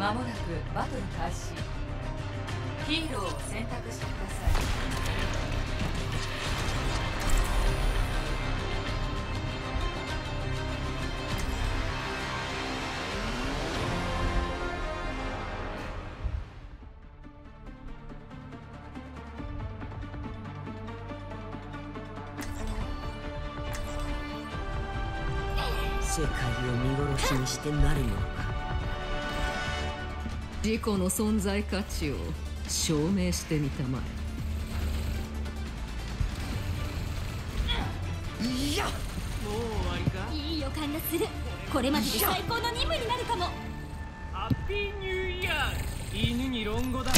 もなくバトル開始。ヒーローを選択してください。世界を見殺しにしてなるのか。事故の存在価値を証明してみたまえ。いや。もう終わりか？いい予感がする。これまでで最高の任務になるかも。ハッピーニューイヤー。犬に論語だ。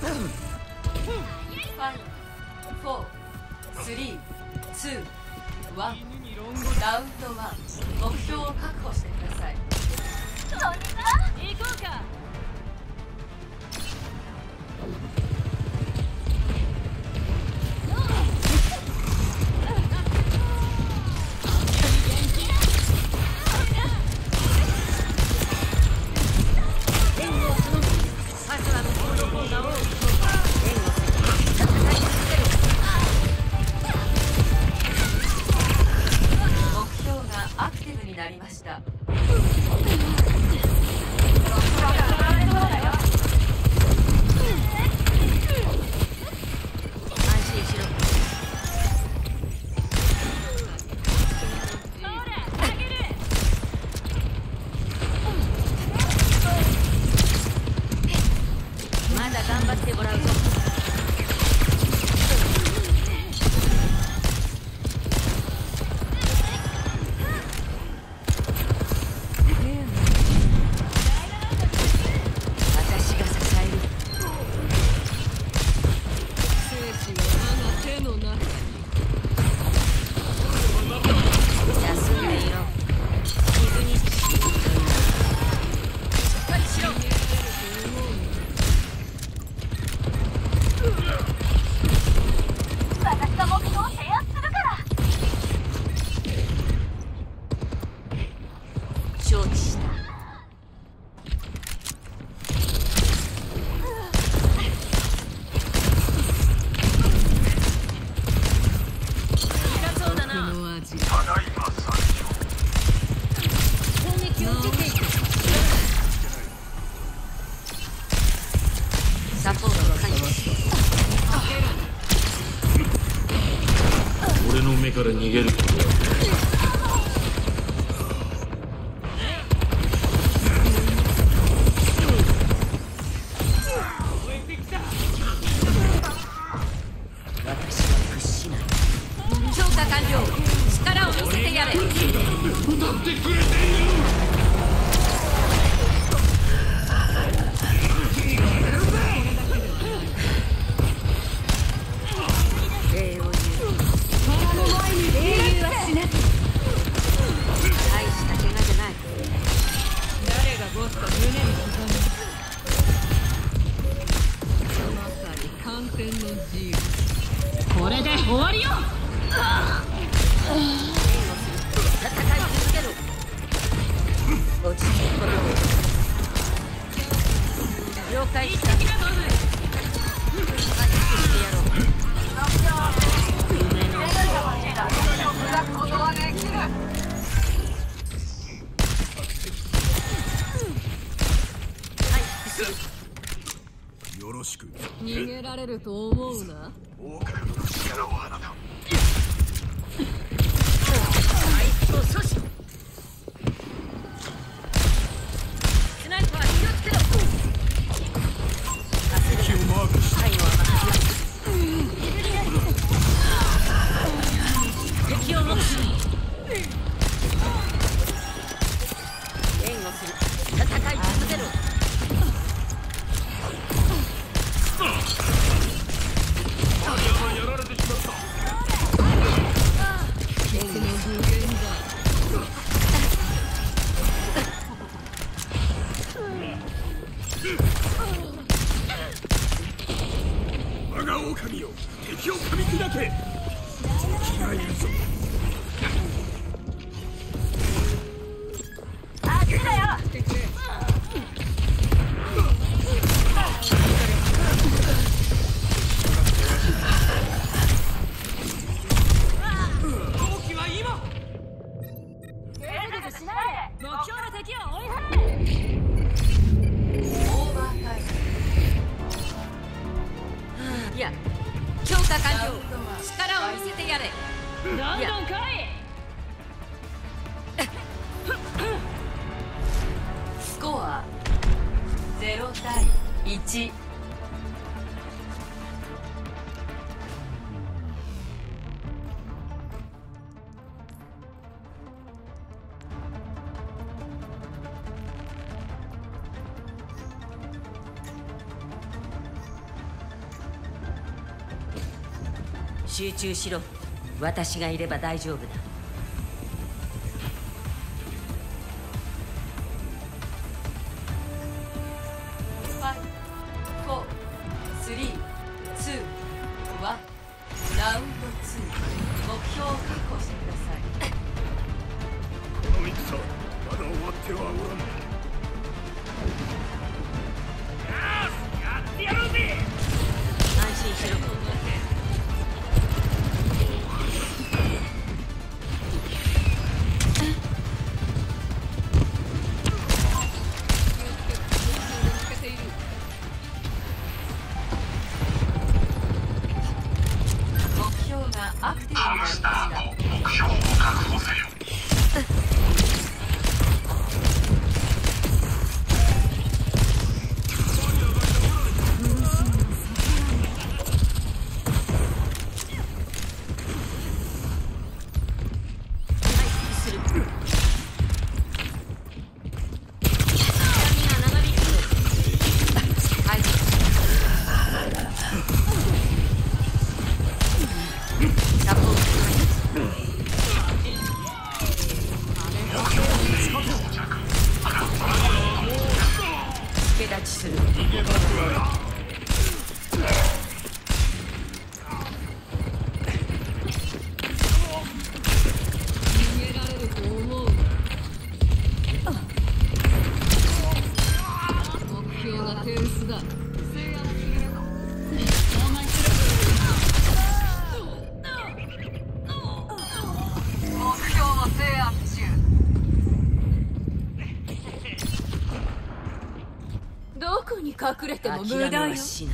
54321ラウンド1目標を確保してください。それは？行こうか。acertou 集中しろ。私がいれば大丈夫ても無駄よ。しな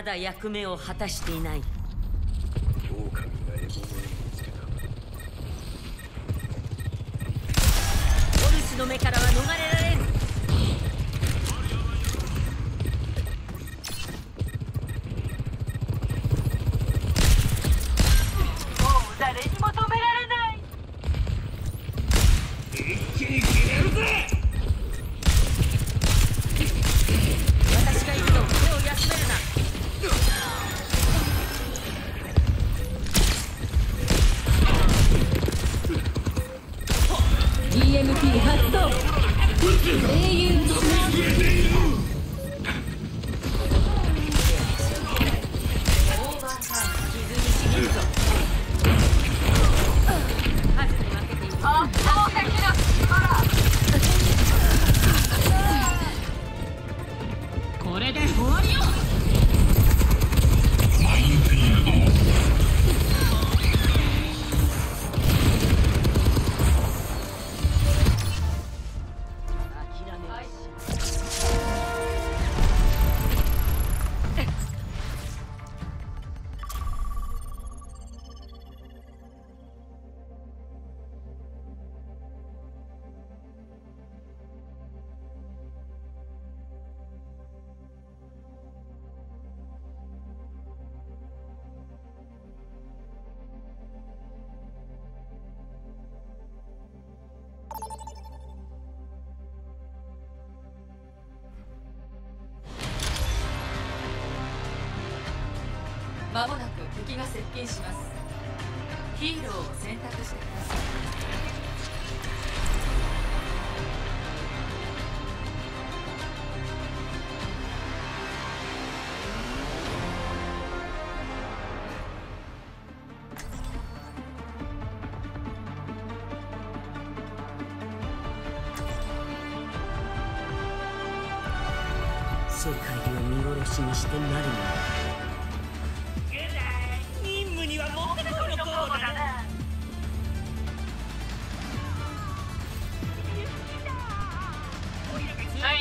まだ役目を果たしていない。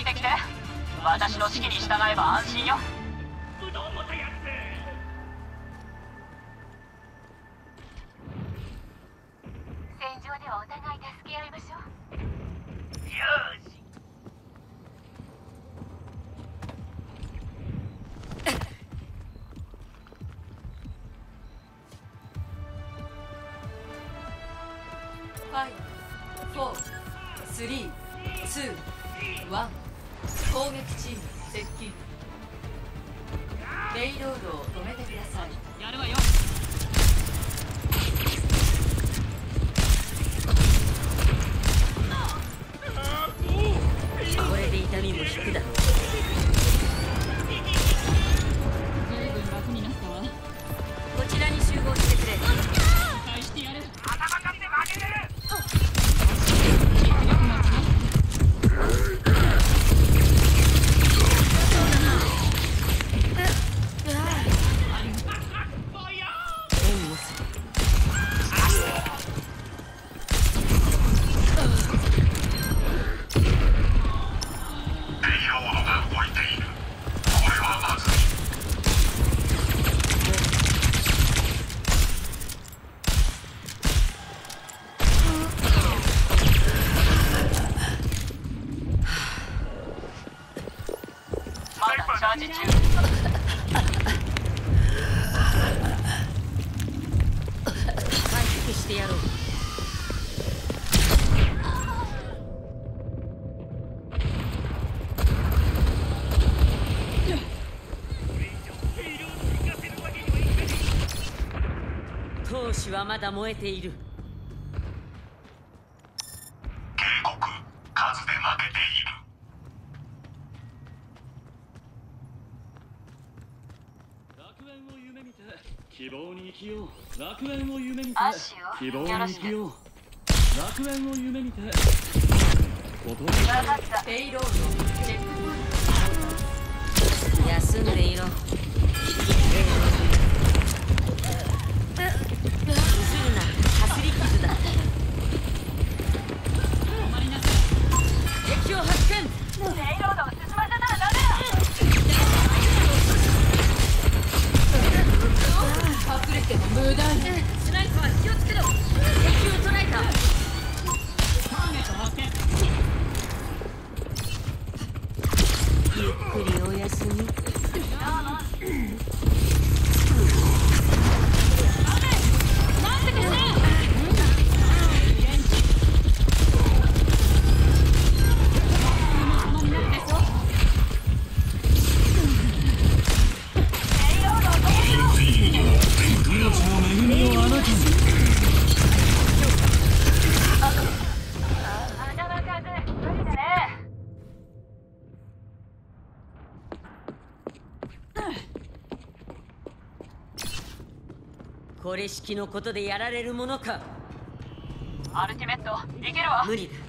てきて。私の指揮に従えば安心よ。地はまだ燃えている。警告数で負けている。楽園を夢見て希望に生きよう。楽園を夢見て希望に生きよう。楽園を夢見て分かった。ペイロード休んでいろ。式のことでやられるものか。アルティメットいけるわ。無理だ。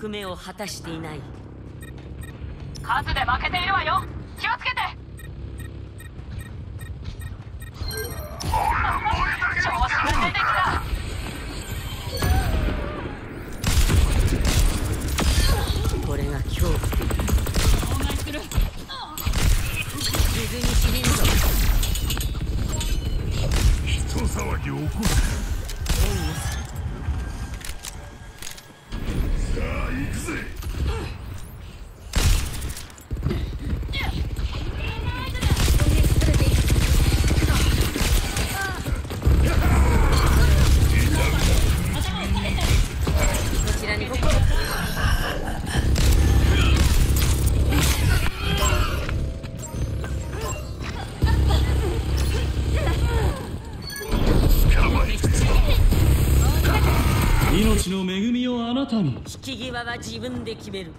役目を果たしていない。は自分で決める。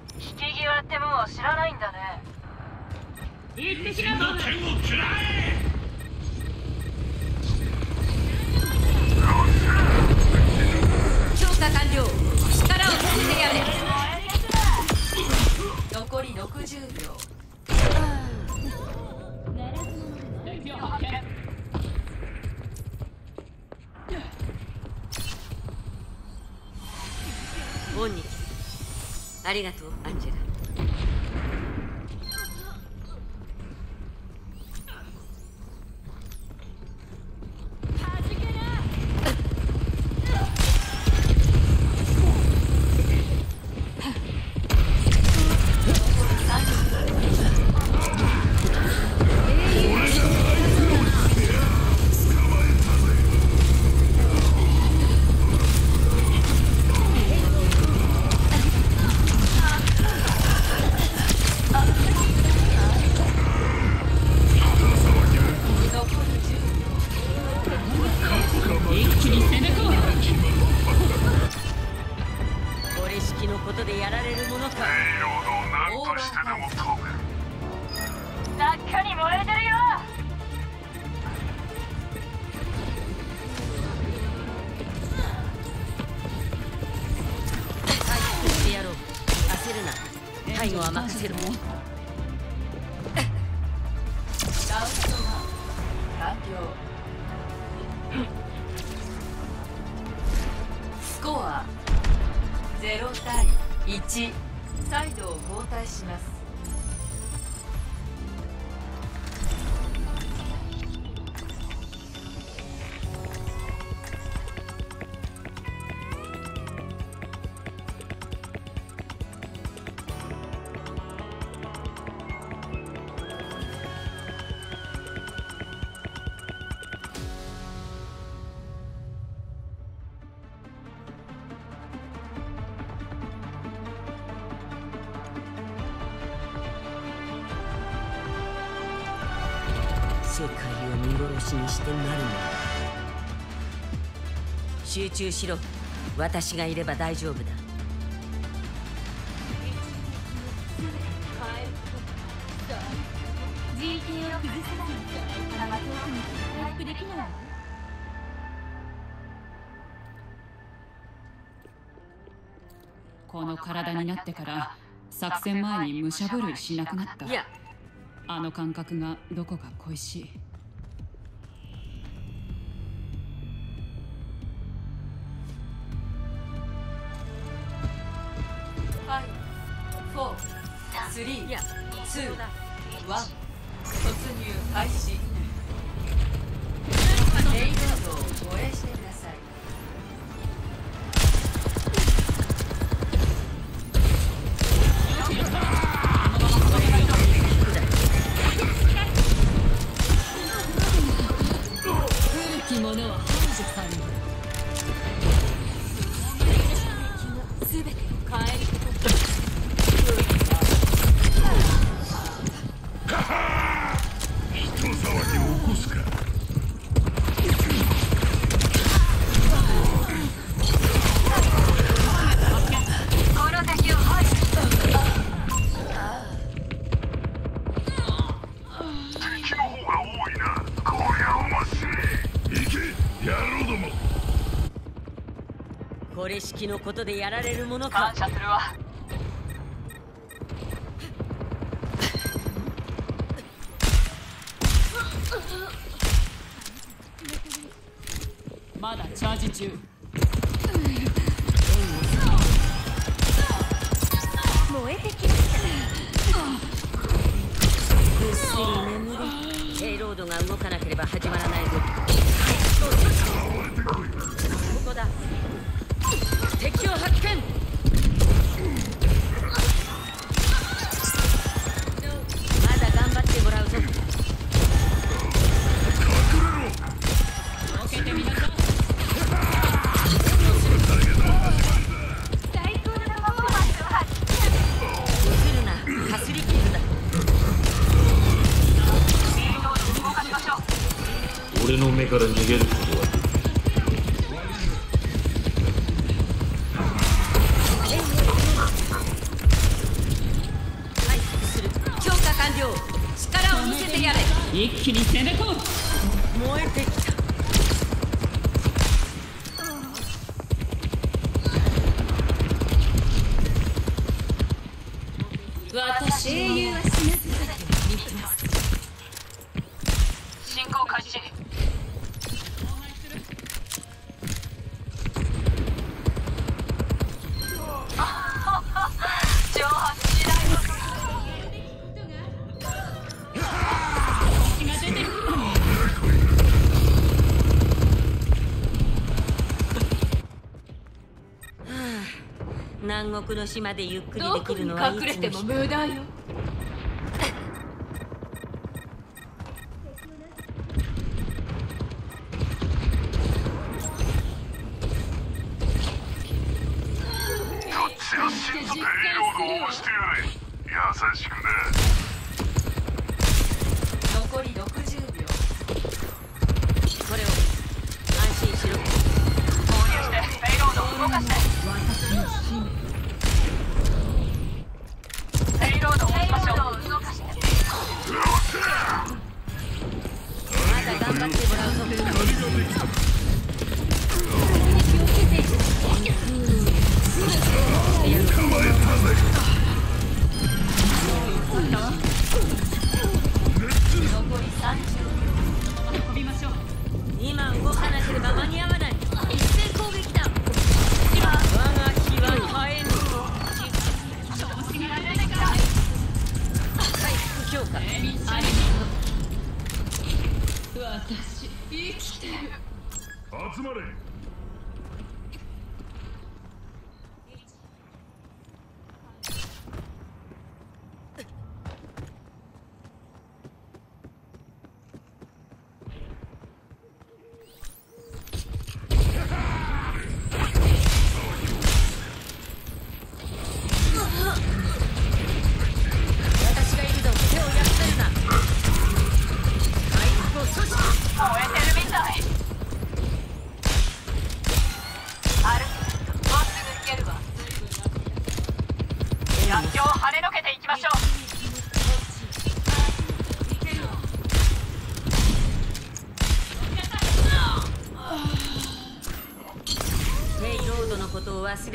にしてなるの。集中しろ。私がいれば大丈夫だ。この体になってから作戦前にむしゃぶるしなくなった。あの感覚がどこか恋しい。2 1ことでやられるものか。感謝するわ。の島でゆっくりできるのは隠れても無駄よ。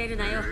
later I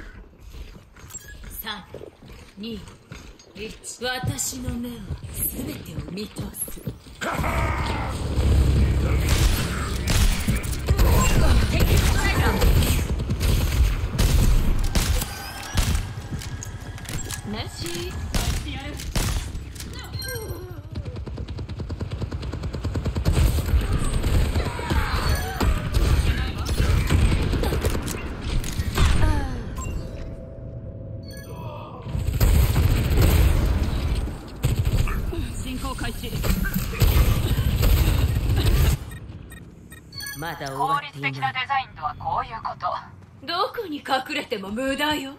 効率的なデザインとはこういうこと。どこに隠れても無駄よ。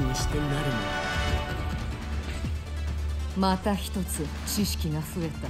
にしてなるの。また一つ知識が増えた。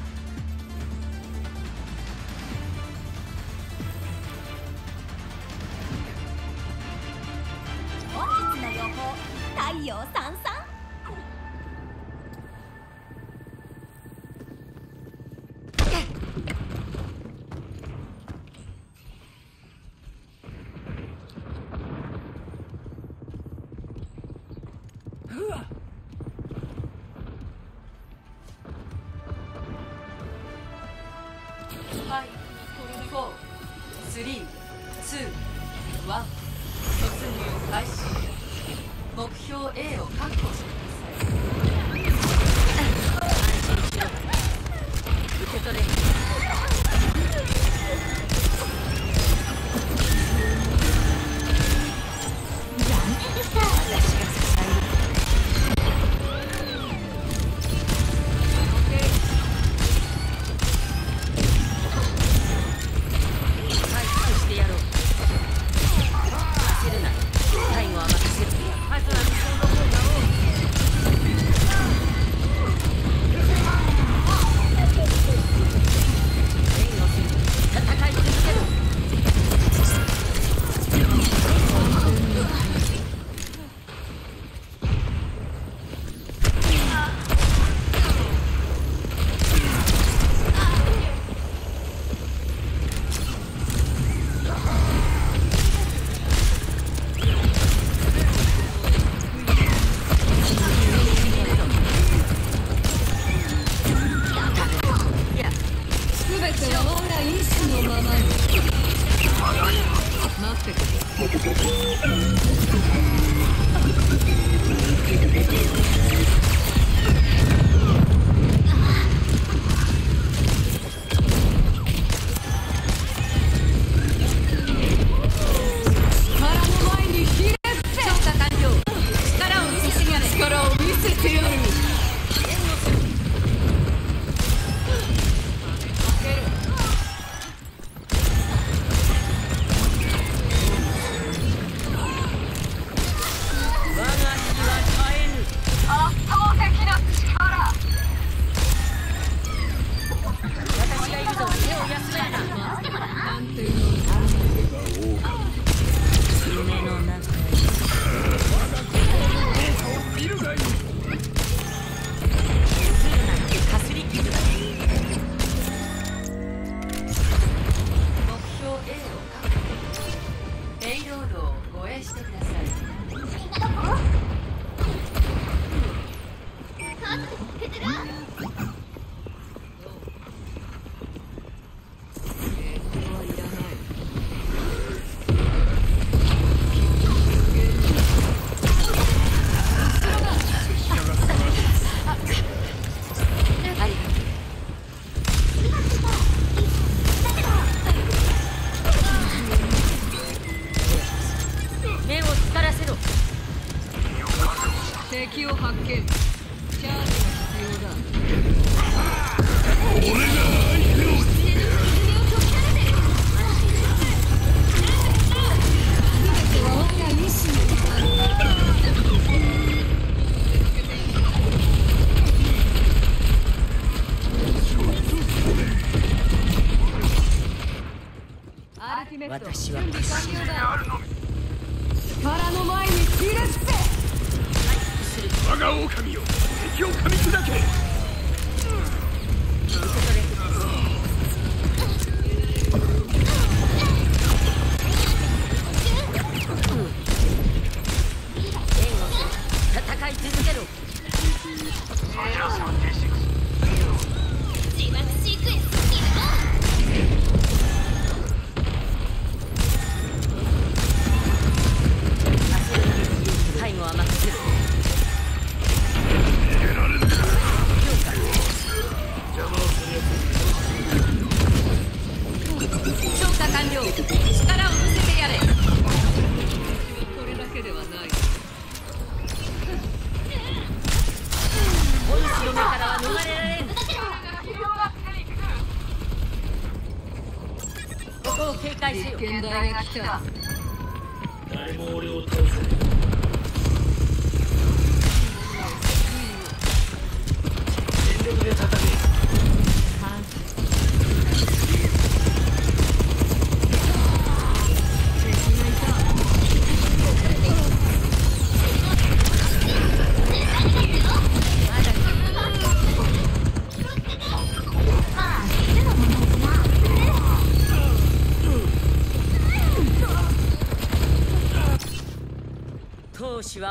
験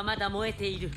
はまだ燃えている。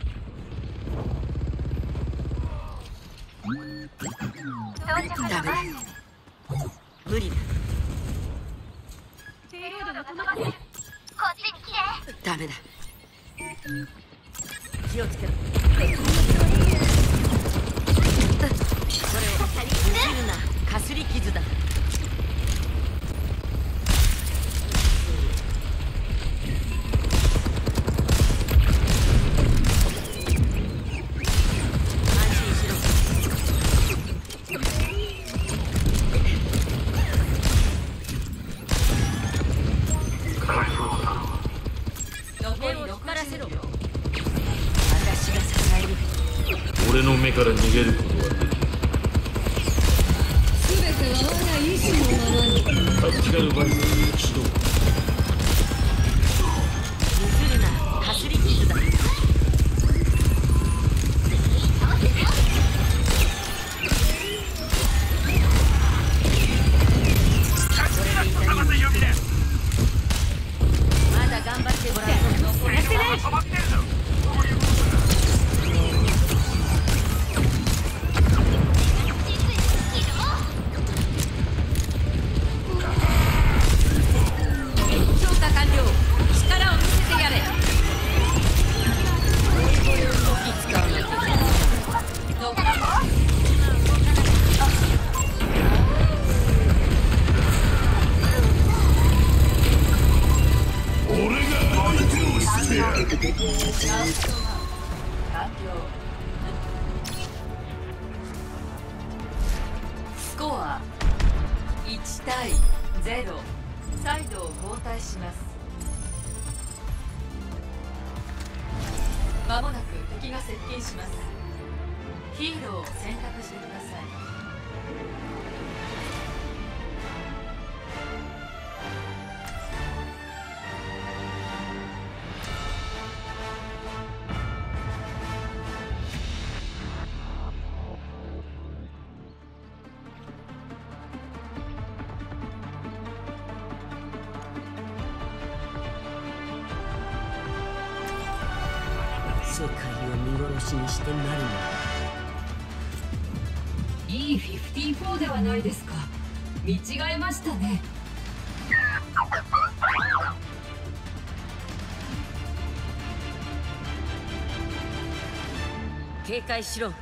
戒しろ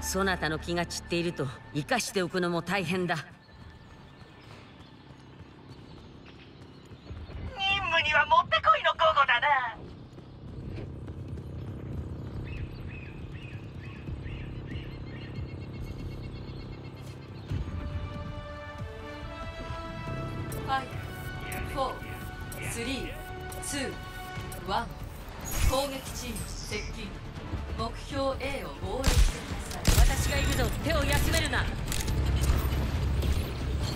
そなたの気が散っていると生かしておくのも大変だ任務にはもってこいの午後だな five、four、three、two、ワン。攻撃チーム接近。目標 A を防衛してください。私がいるぞ。手を休めるな。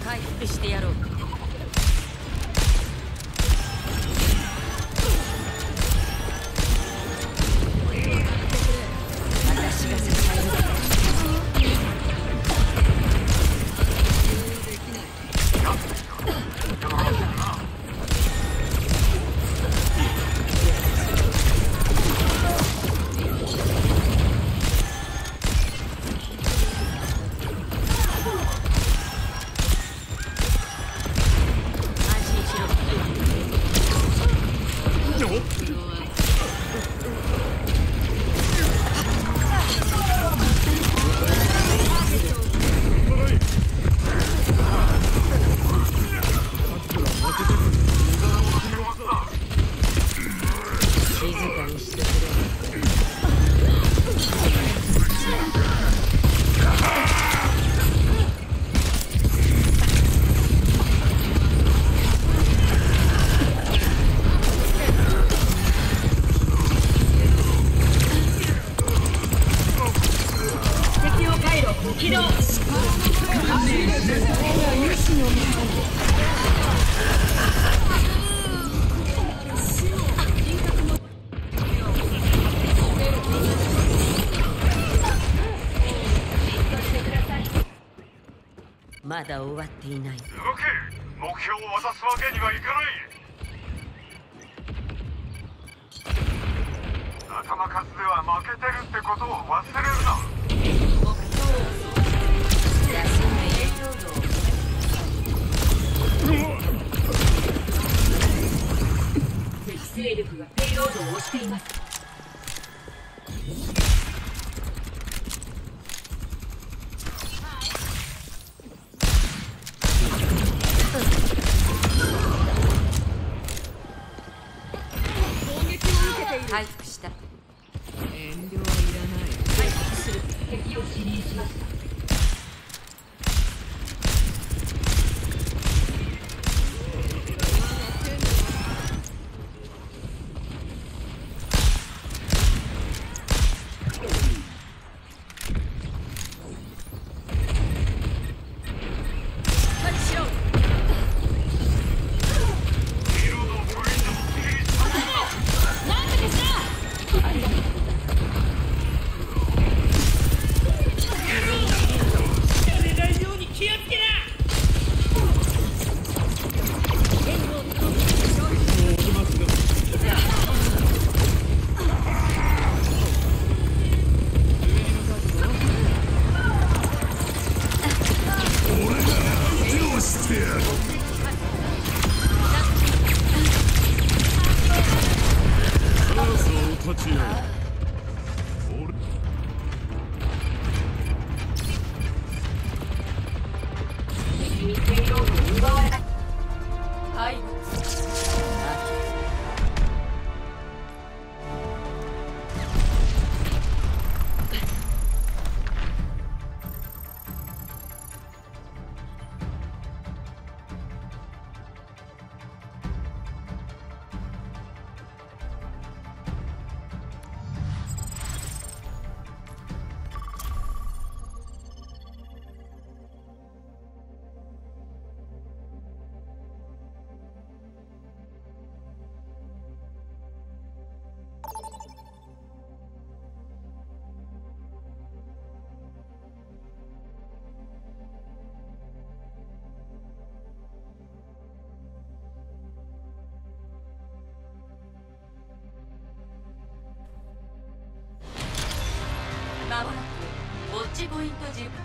回復してやろう。まだ終わっていない。動け。目標は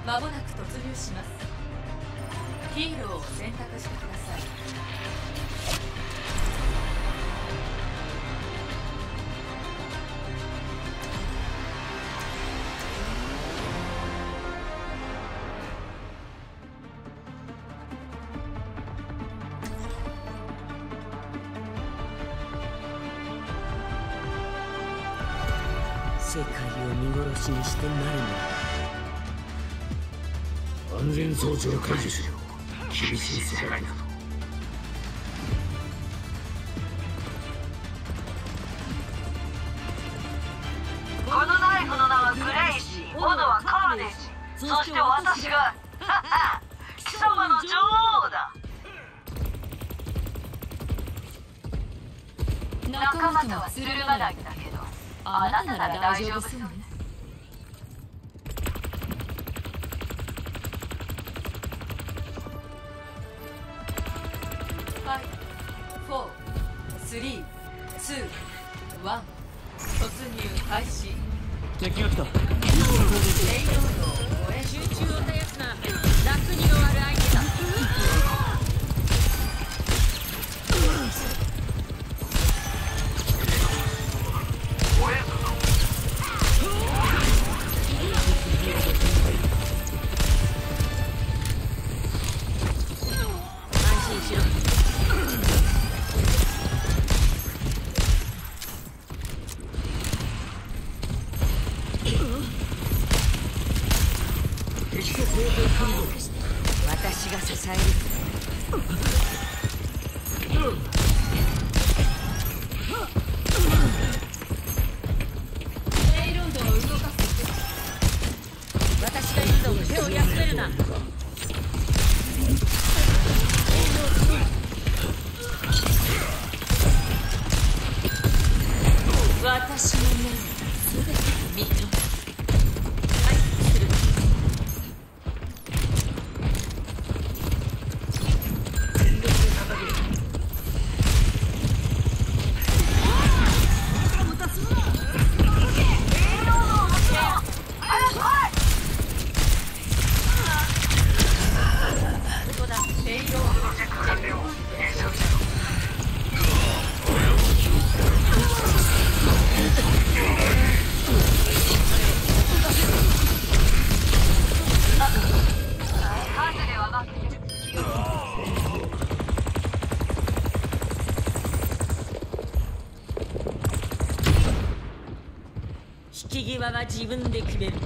まもなくを解除厳しい世界だ。自分で決める。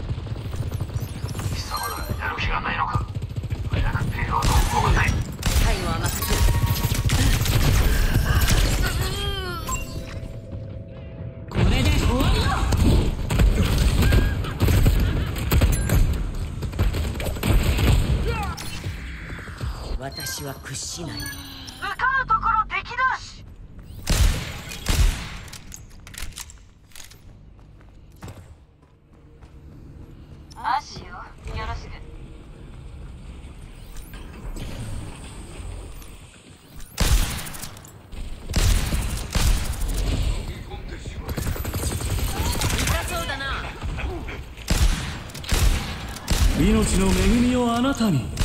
の恵みをあなたに。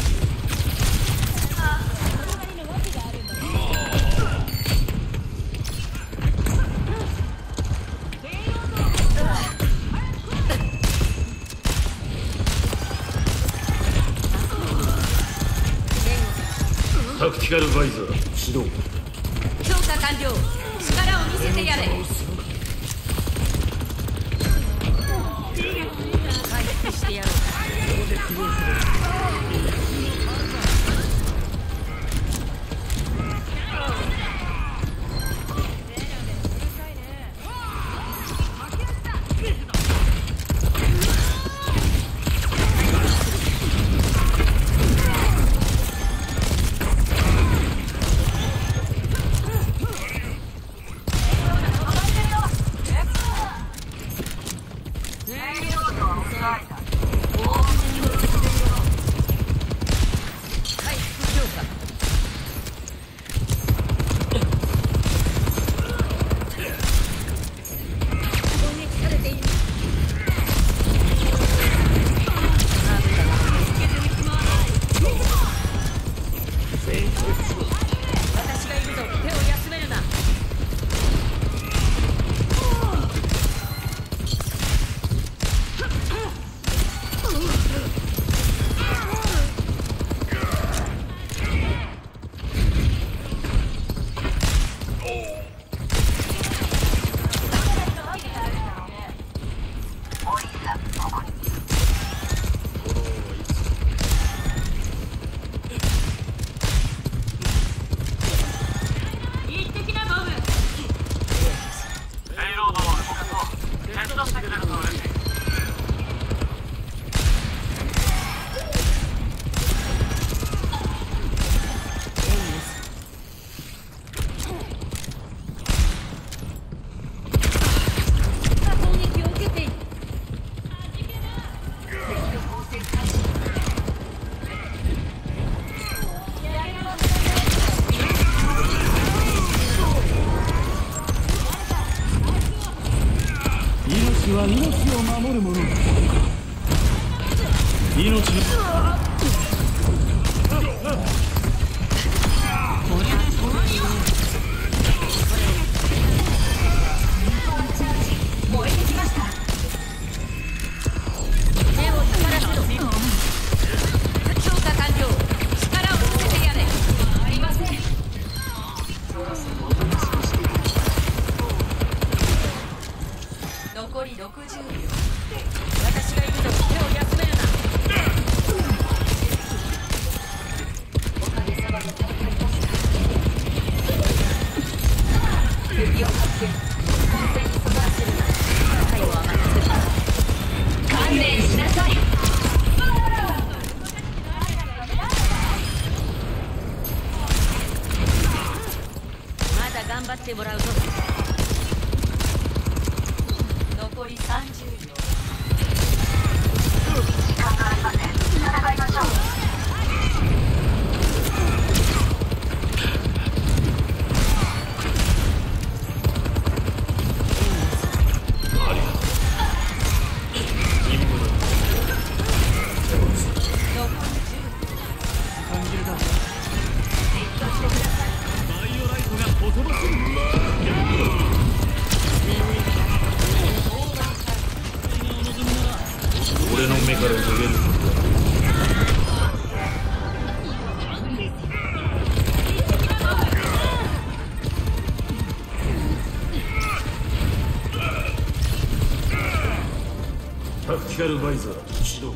カルバイザー始動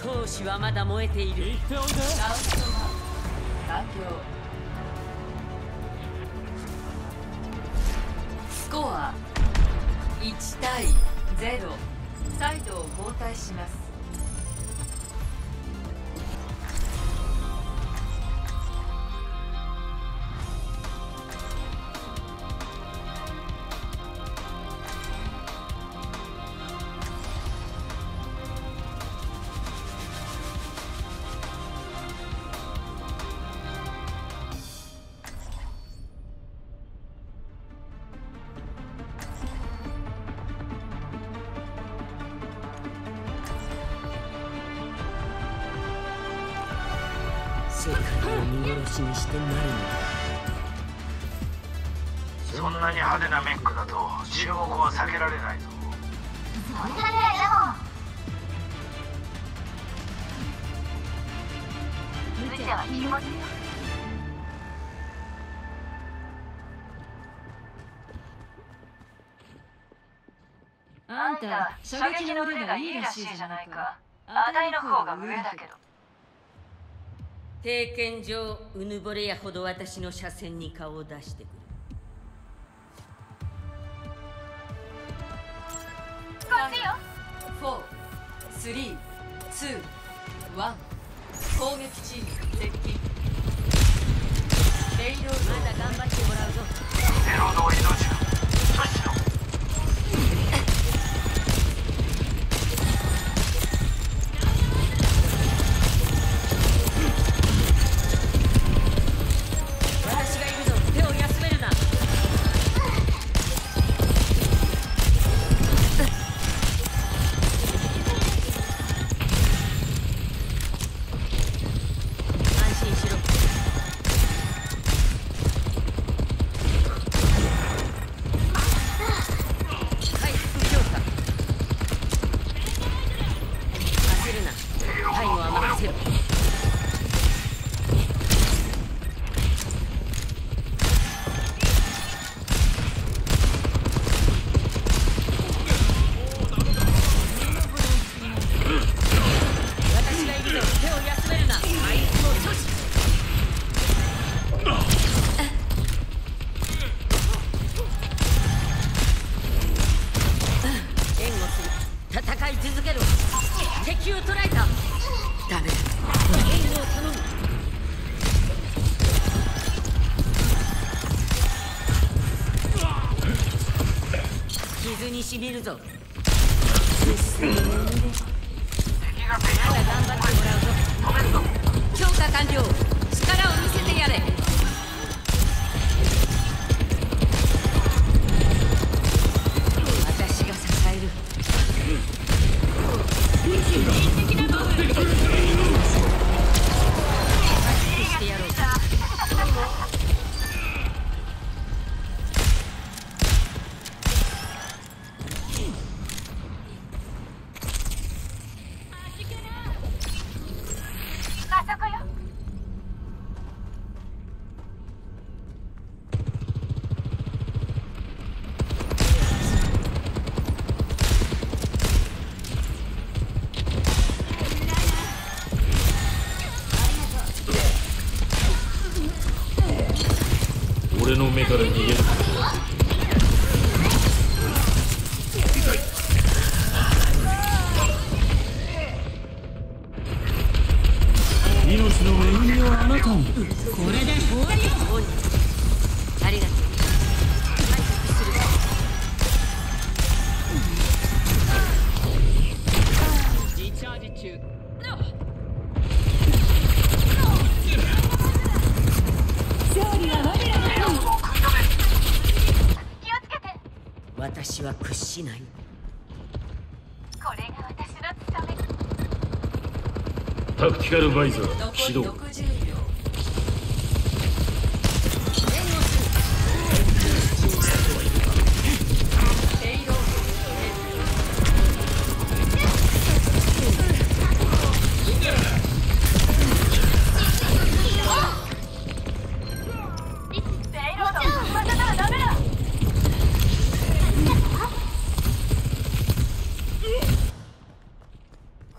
闘志はまだ燃えている。言っておいて世界を見殺しにしてなるのだそんなに派手なメックだと。注目は避けられないぞそんなにでも無茶は禁物よあんた射撃の腕がいいらしいじゃないか。あたいの方が上だけど。経験上うぬぼれやほど私の車線に顔を出してくる。4、3、2、1攻撃チーム接近。レイロード。まだ頑張ってもらうぞ。ゼロの命が阻止入れるぞ。カルバイザー起動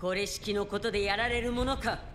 これ式のことでやられるものか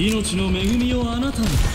命の恵みをあなたに。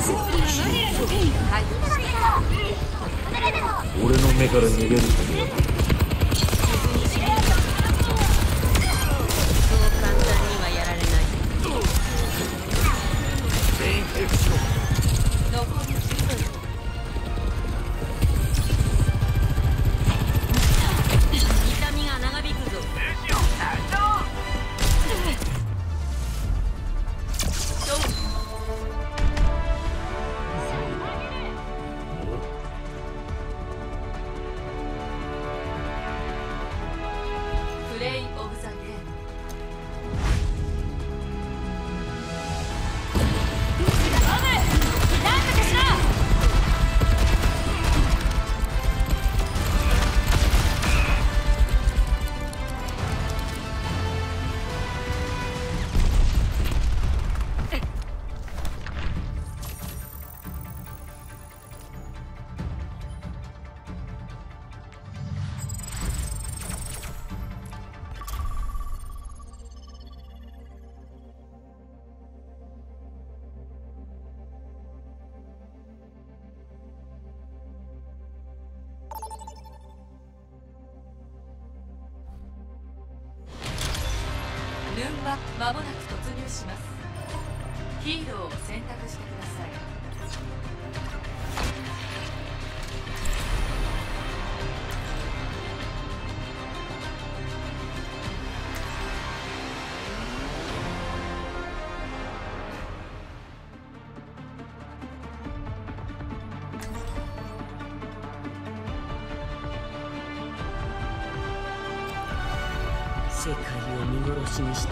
Music.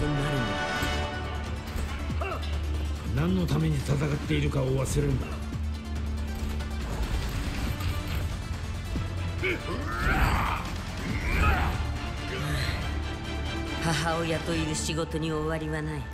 なるの。何のために戦っているかを忘れるんだ母親といる仕事に終わりはない。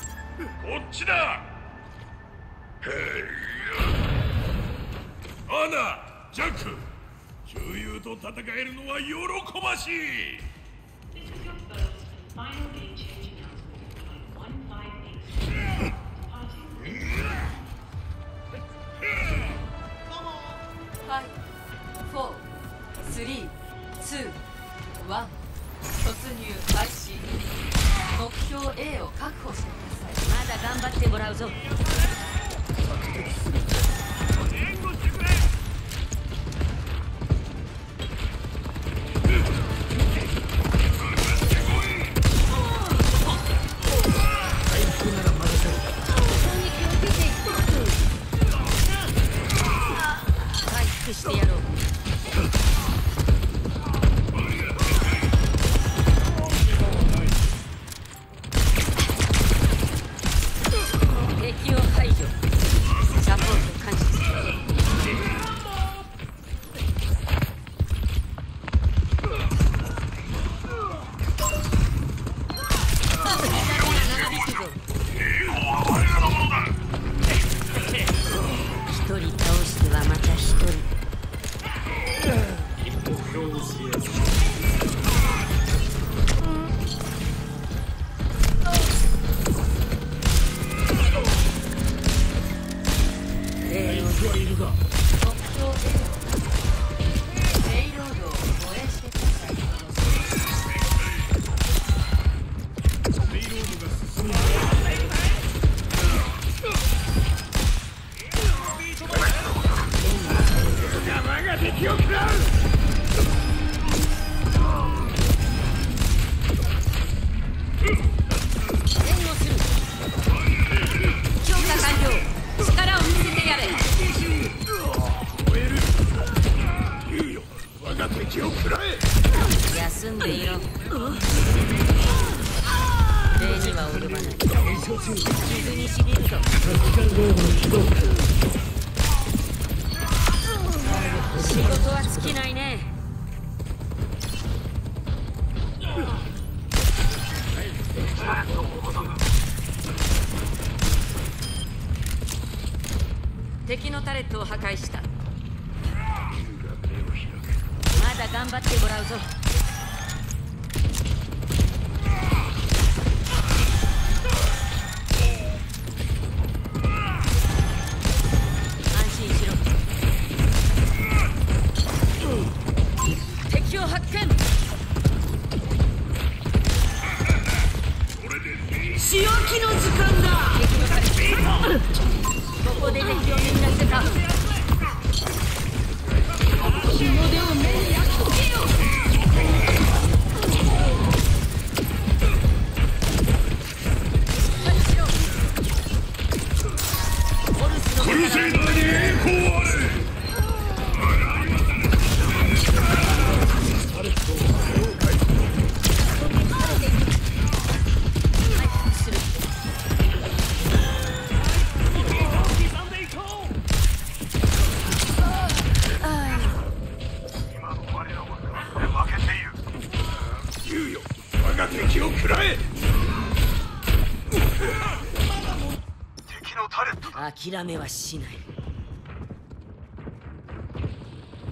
諦めはしない。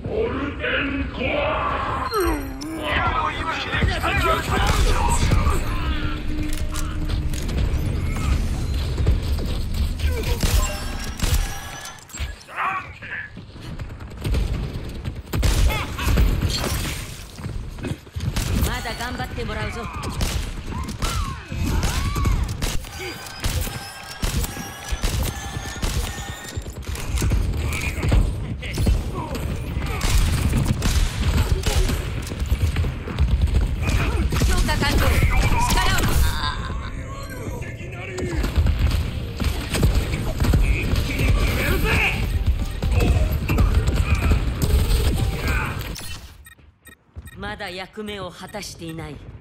モルテンコア。役目を果たしていない。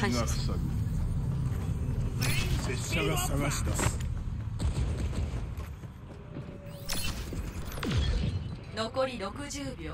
感謝拙者が探し出す残り60秒。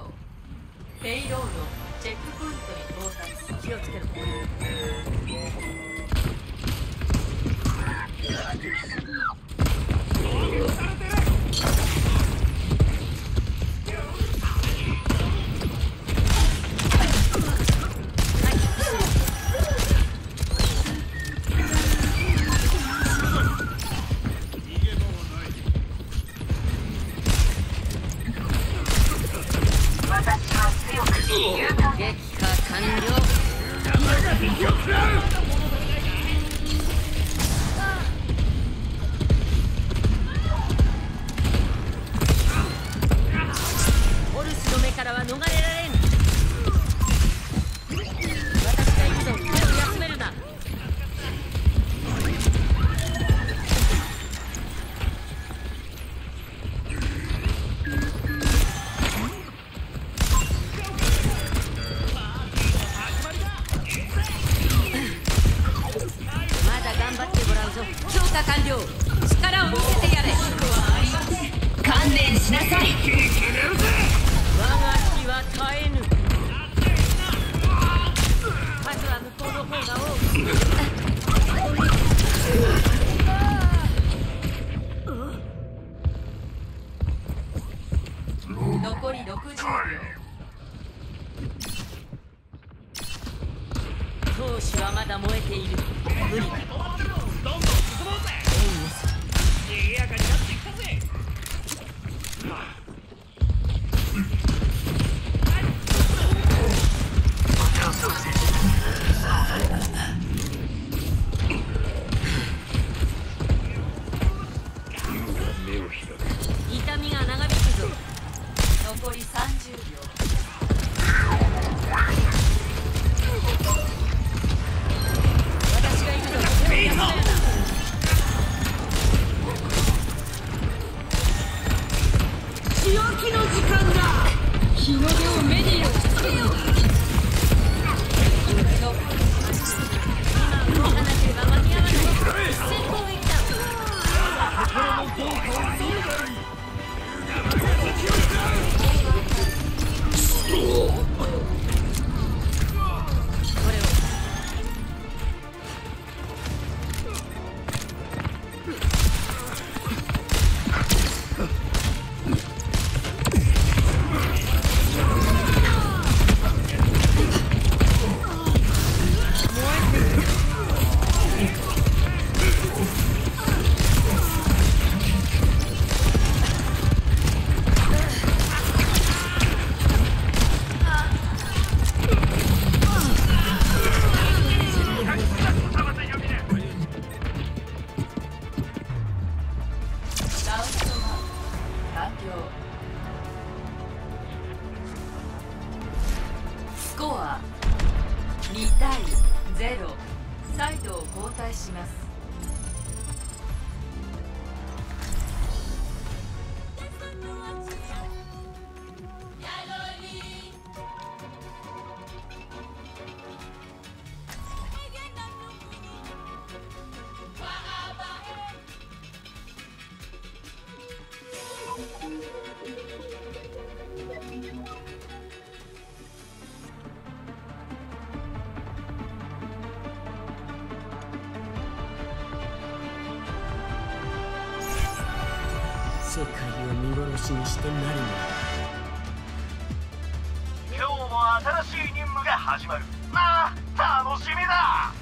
始まる。なあ楽しみだ。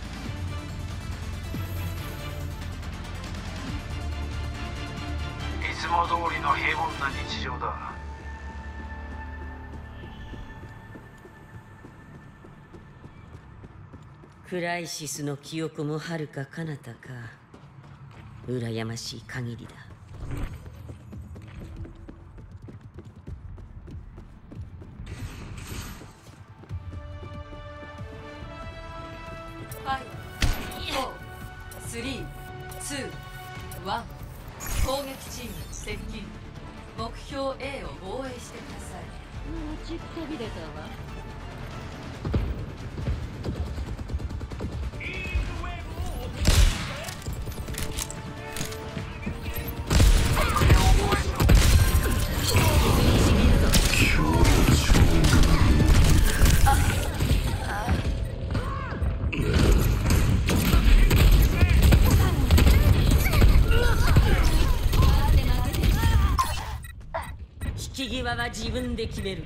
いつも通りの平凡な日常だ。クライシスの記憶もはるか彼方か。羨ましい限りだ。分で決める。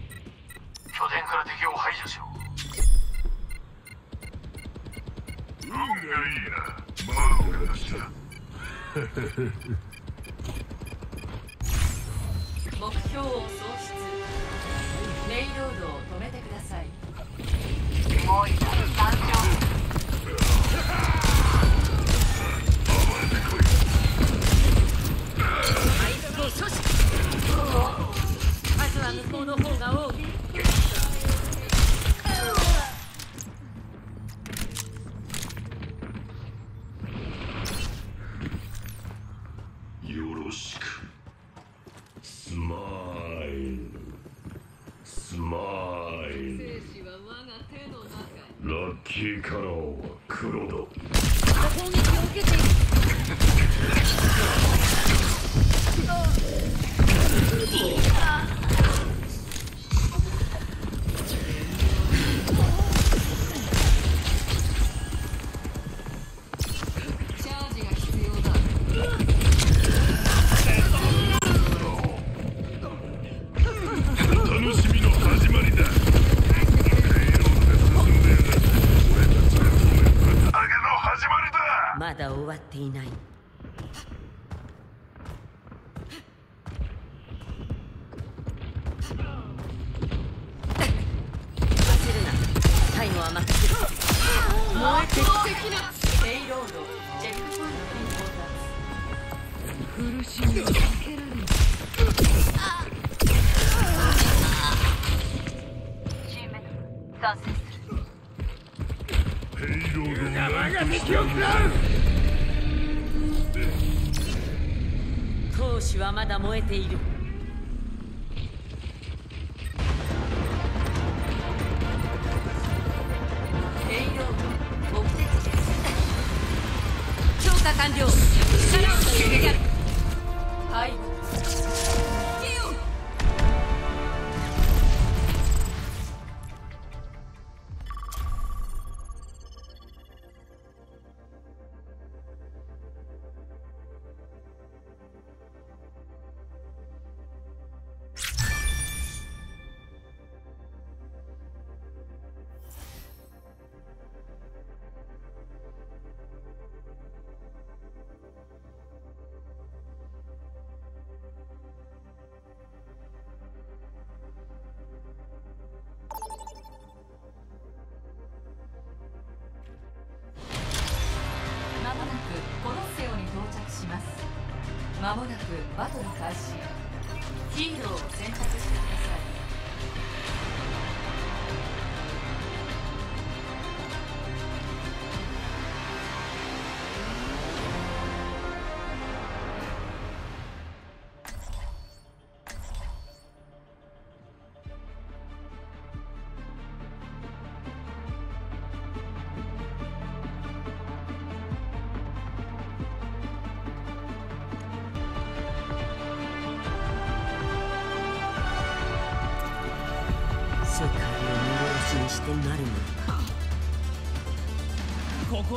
えている。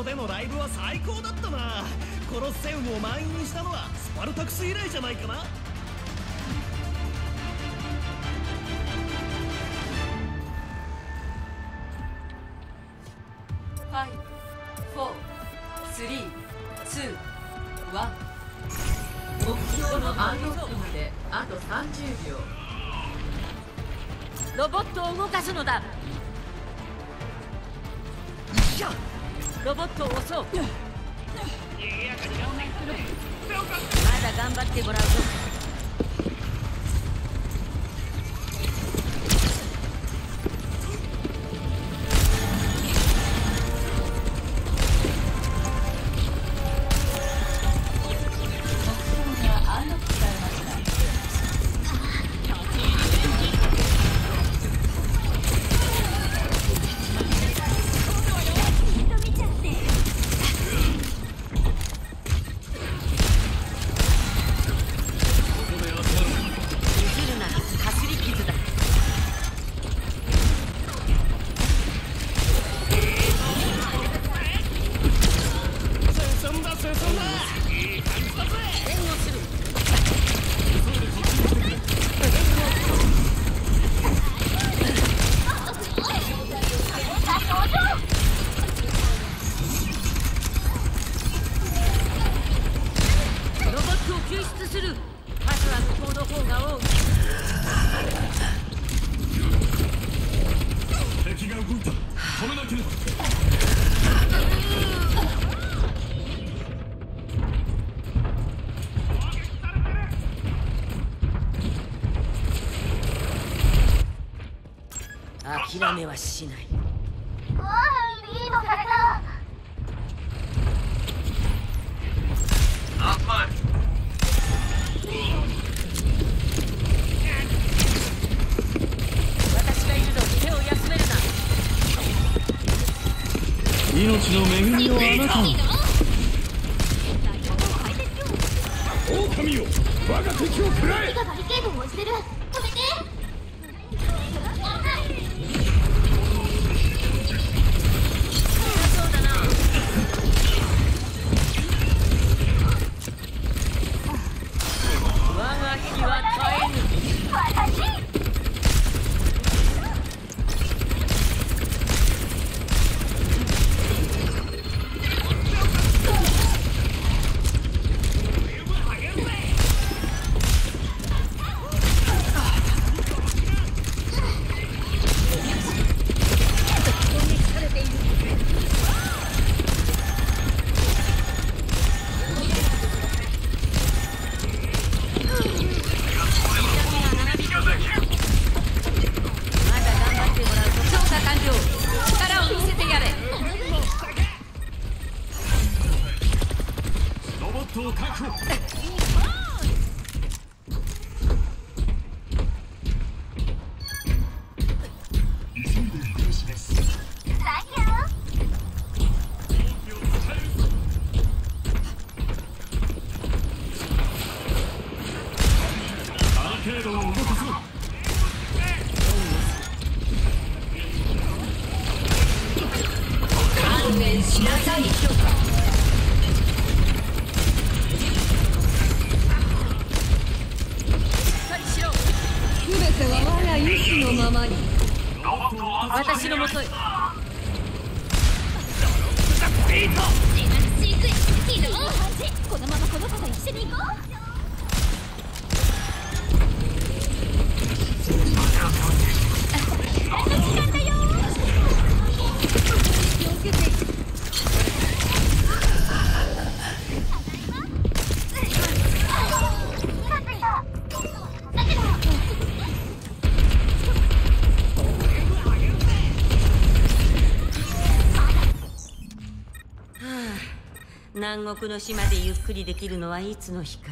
でのライブは最高だったな。コロッセウムを満員にしたのはスパルタクス以来じゃないかな。諦めはしない。南国の島でゆっくりできるのはいつの日か。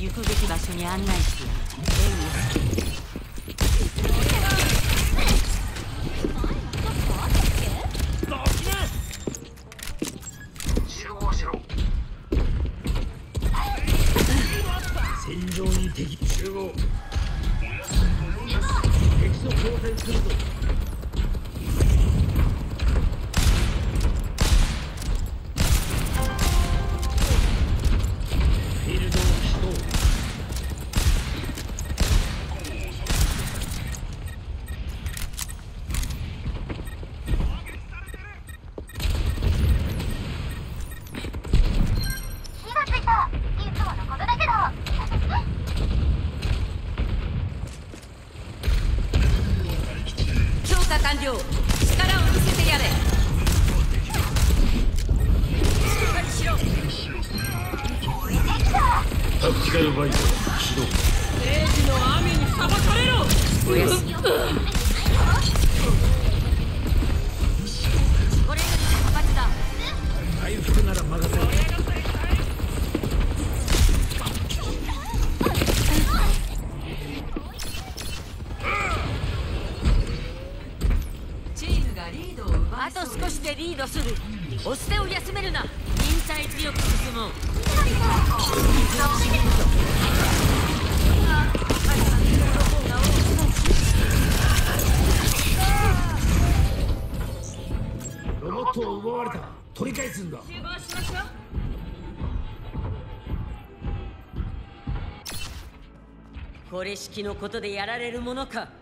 行くべき場所に案内して。取り返すんだ。集合しましょう。これ式のことでやられるものか。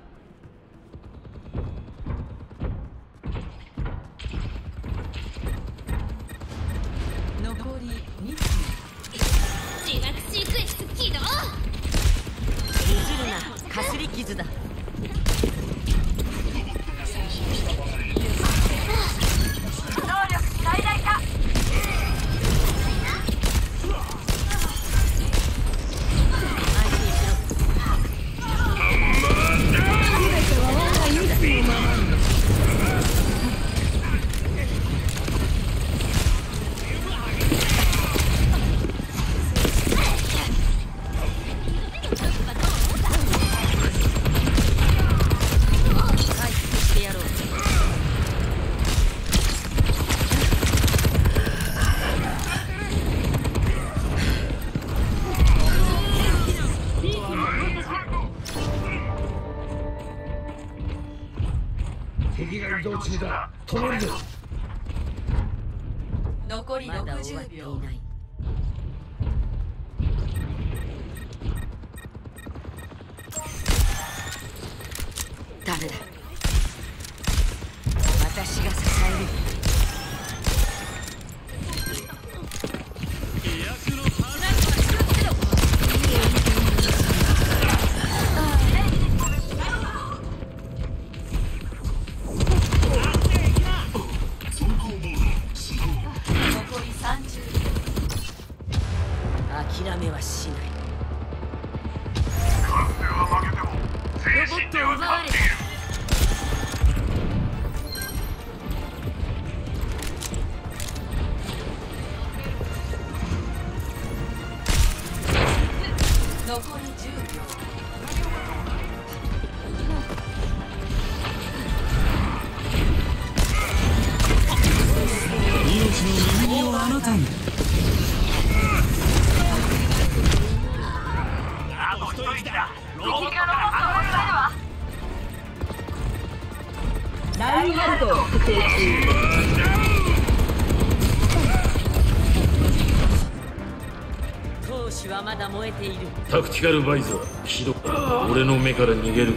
タクティカルバイザーひどく俺の目から逃げる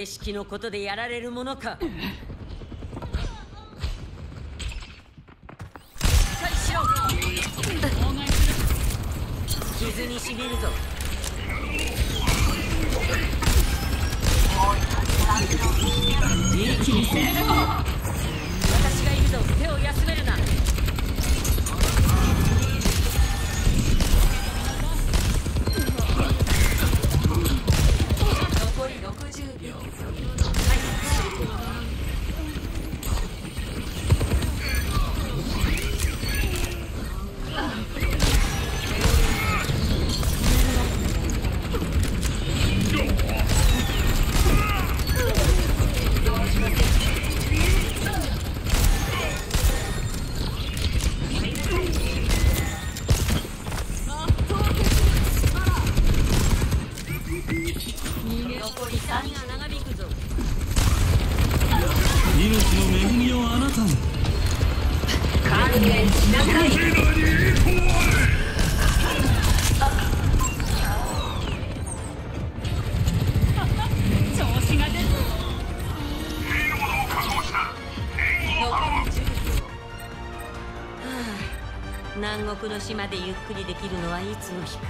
俺式のことでやられるものか。獄の島でゆっくりできるのはいつの日か。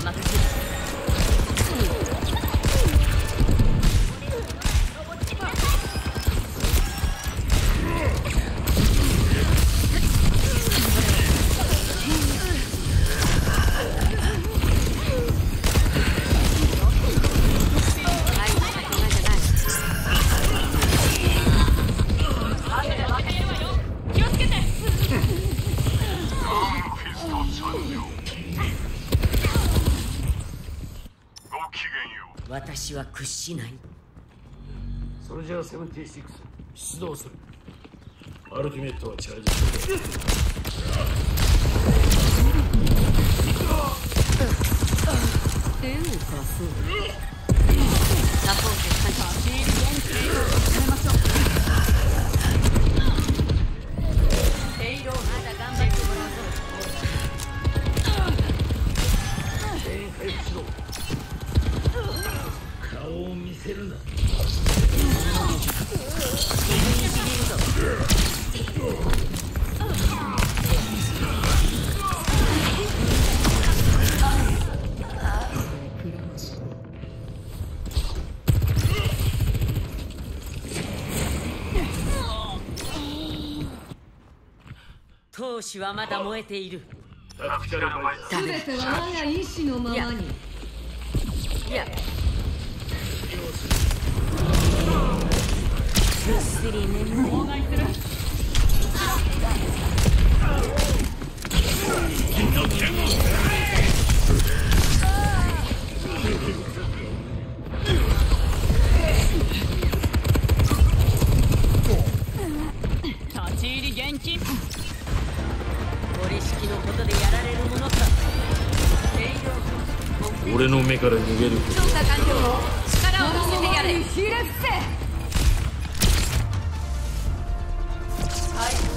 最後しない。それじゃあ76出動するアルティメットはチャージして手を貸そうサポートしたレイロードまだ頑張ってもらうぞ全員回復しろ顔を見せるな。闘志はまだ燃えている。タクティカルバイザー全ては我が意志のままに。いや俺の目から逃げること。力を見せてやれひ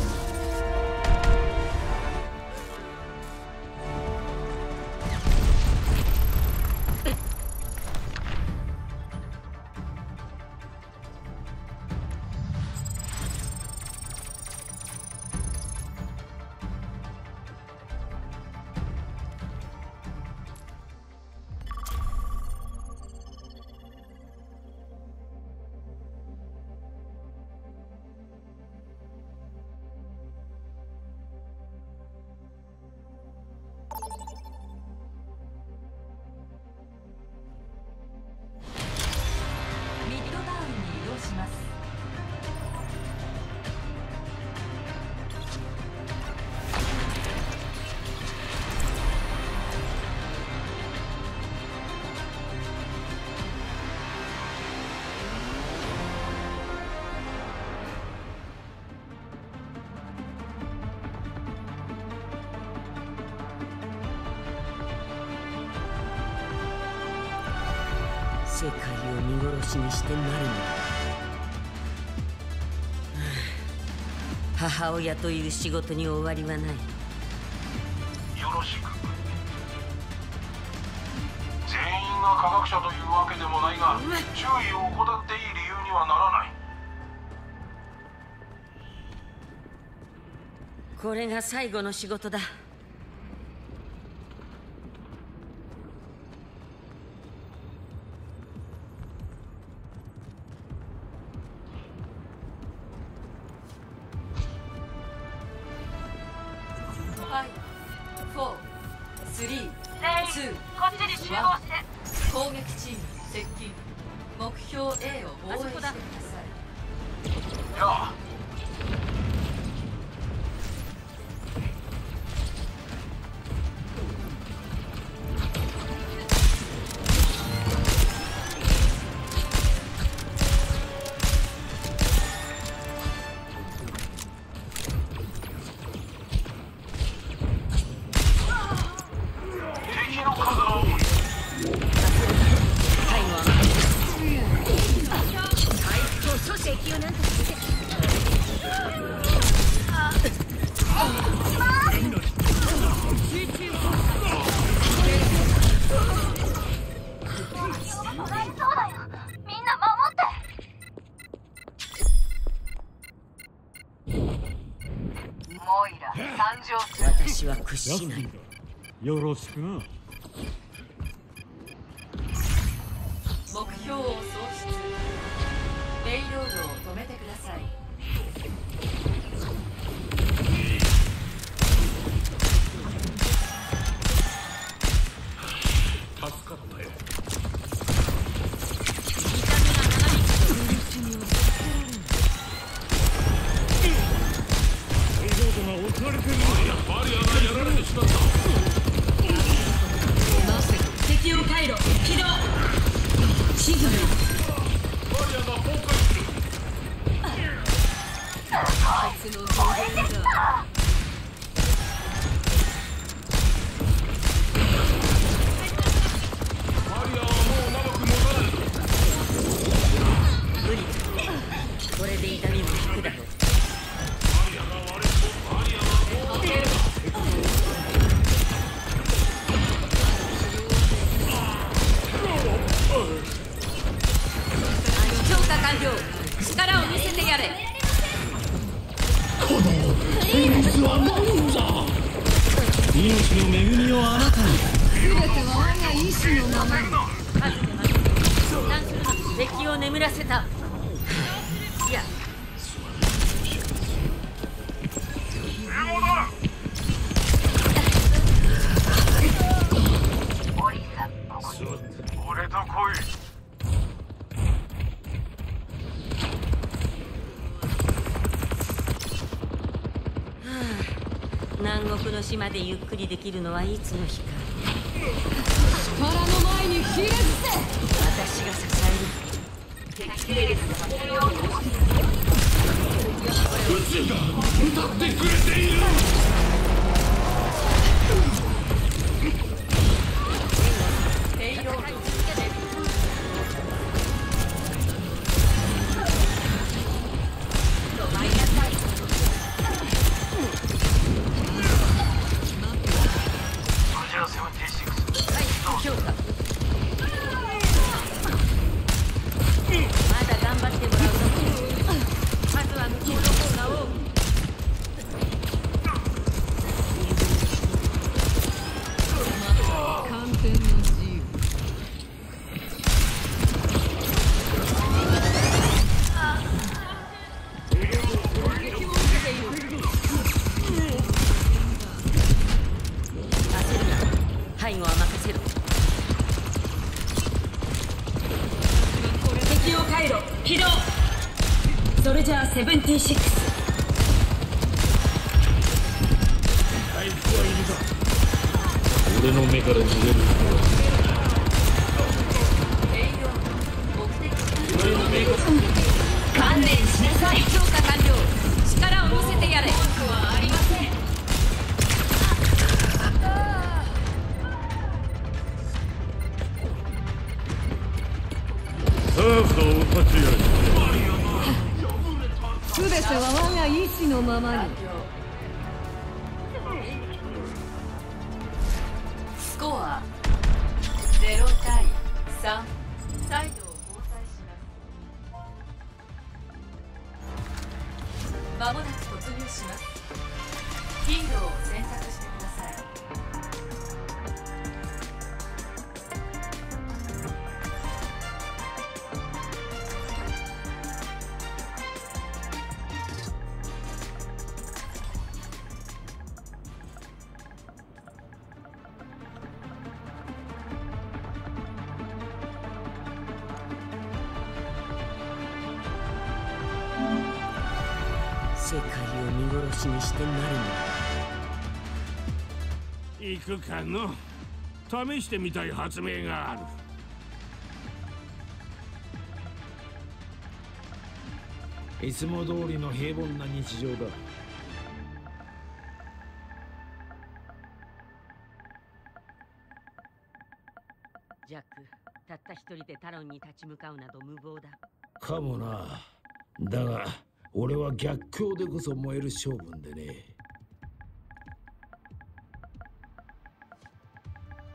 母親という仕事に終わりはない。よろしく。全員が科学者というわけでもないが注意を怠っていい理由にはならない。これが最後の仕事だし。ない。よろしく。な島でゆっくりできるのはいつの日か。力の前にひれ伏せ私が支える適正が歌ってくれているくかの？試してみたい発明がある。いつも通りの平凡な日常だ。ジャックたった一人でタロンに立ち向かうなど無謀だ。かもな。だが俺は逆境でこそ燃える性分でね。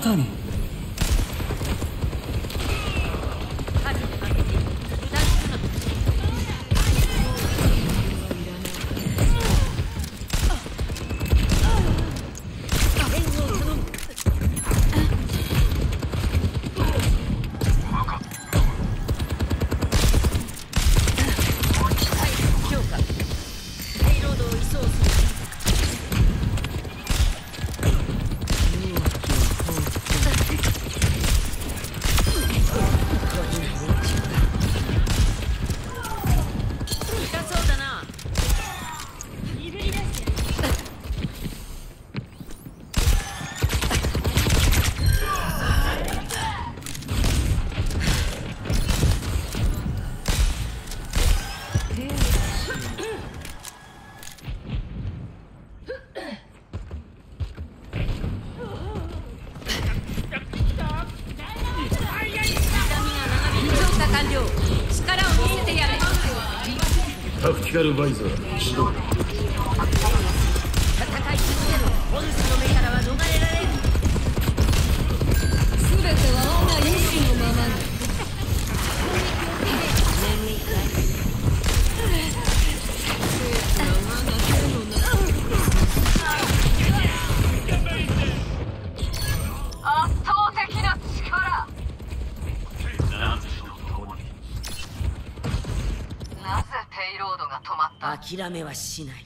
たにバイザー。諦めはしない。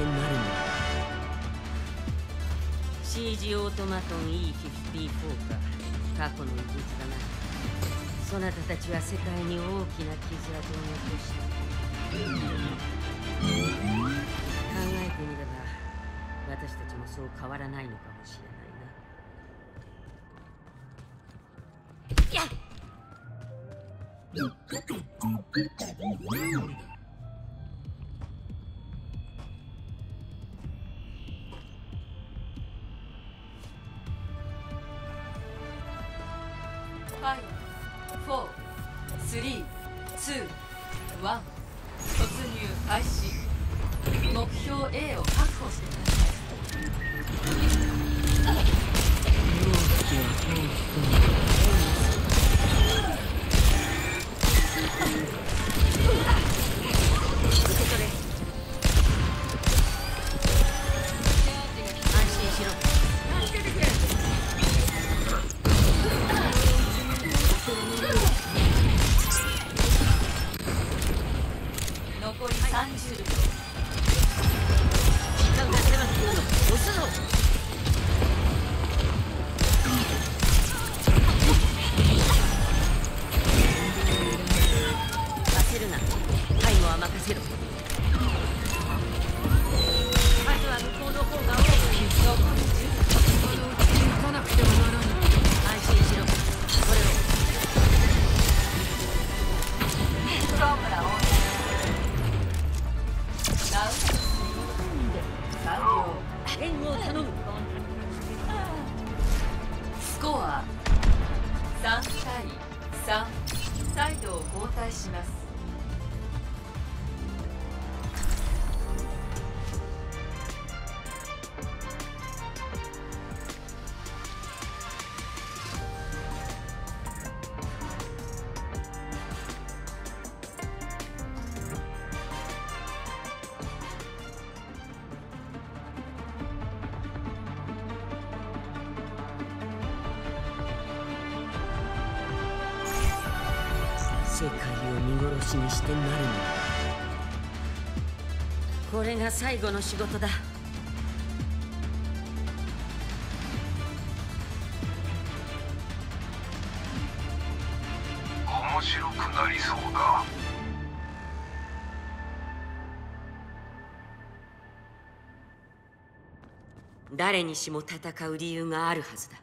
てなるのだ CG オートマトン E54 か。過去の遺物だな。そなたたちは世界に大きな傷跡を残した。考えてみれば私たちもそう変わらない。のが最後の仕事だ。面白くなりそうだ。誰にしも戦う理由があるはずだ。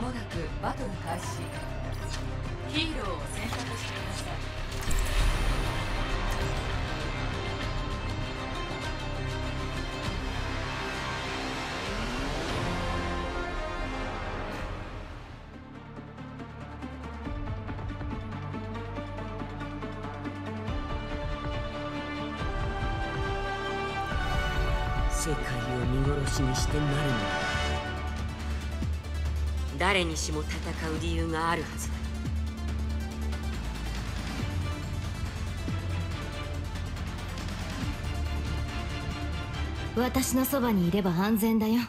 もなくバトル開始。ヒーローを選択してください。世界を見殺しにしてなる誰にしも戦う理由があるはずだ。私のそばにいれば安全だよ。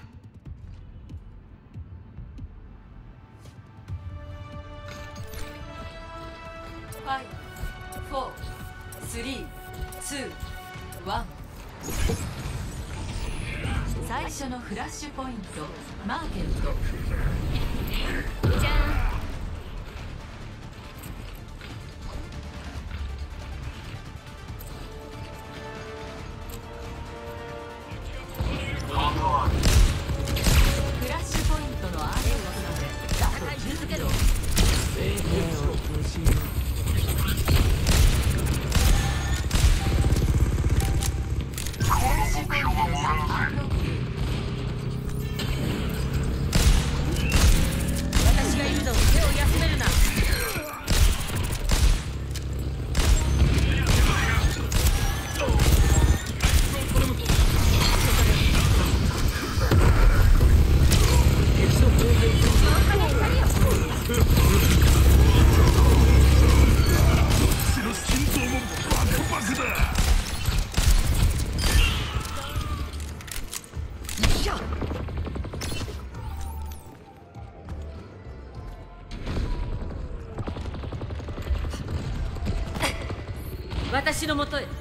私のもとへ。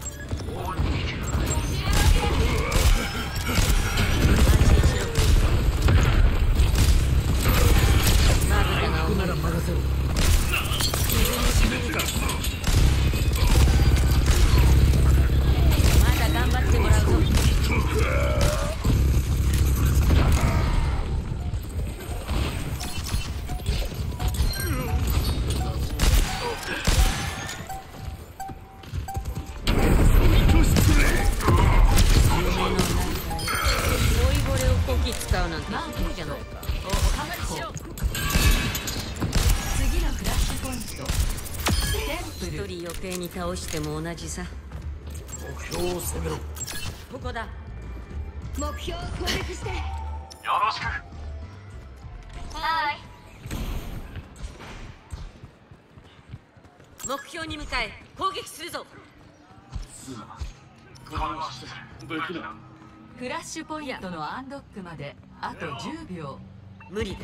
が落ちても同じさ。目標を攻めろ。ここだ。目標を攻撃して。よろしく。はい。目標に向かえ攻撃するぞ。クフラッシュポイントのアンドックまであと10秒。無理だ。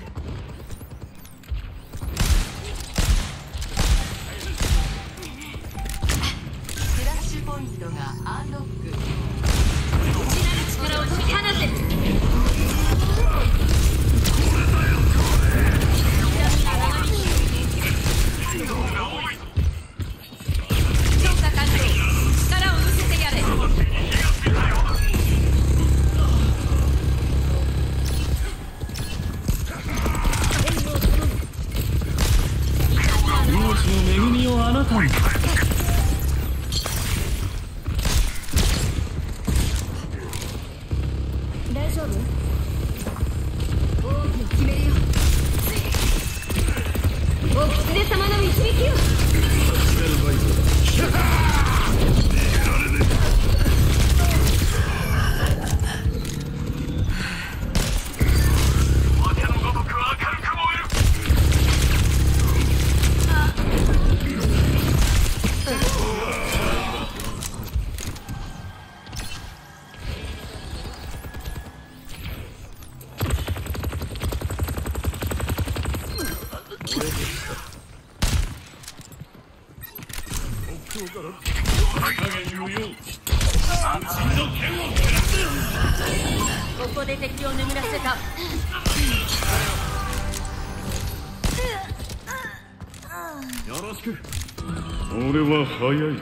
Oi, oi.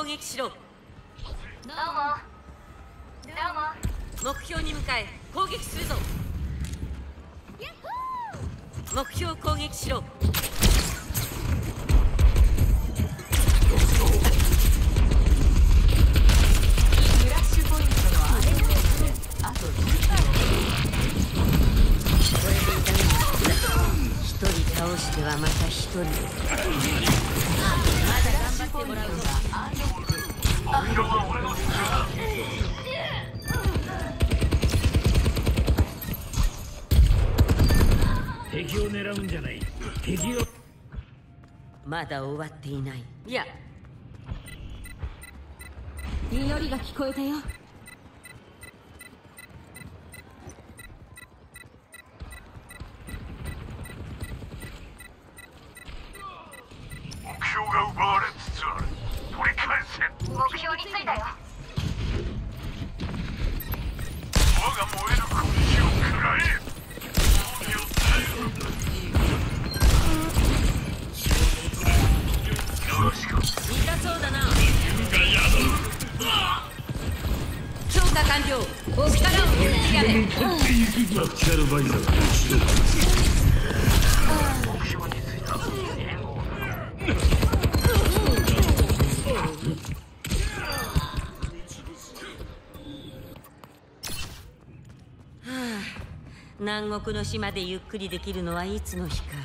攻撃しろ。まだ終わっていない。南国の島でゆっくりできるのはいつの日か。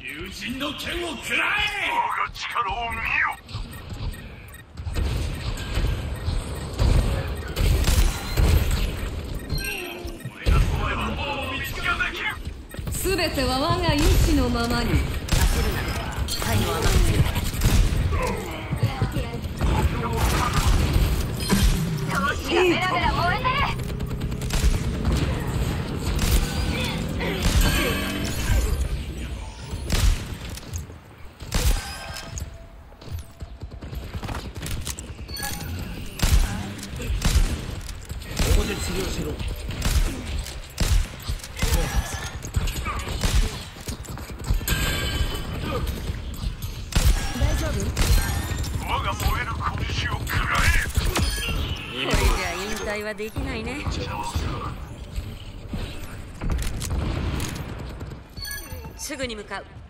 友人の剣をらえ！我が力を見よ！全ては我が意志のままに。out.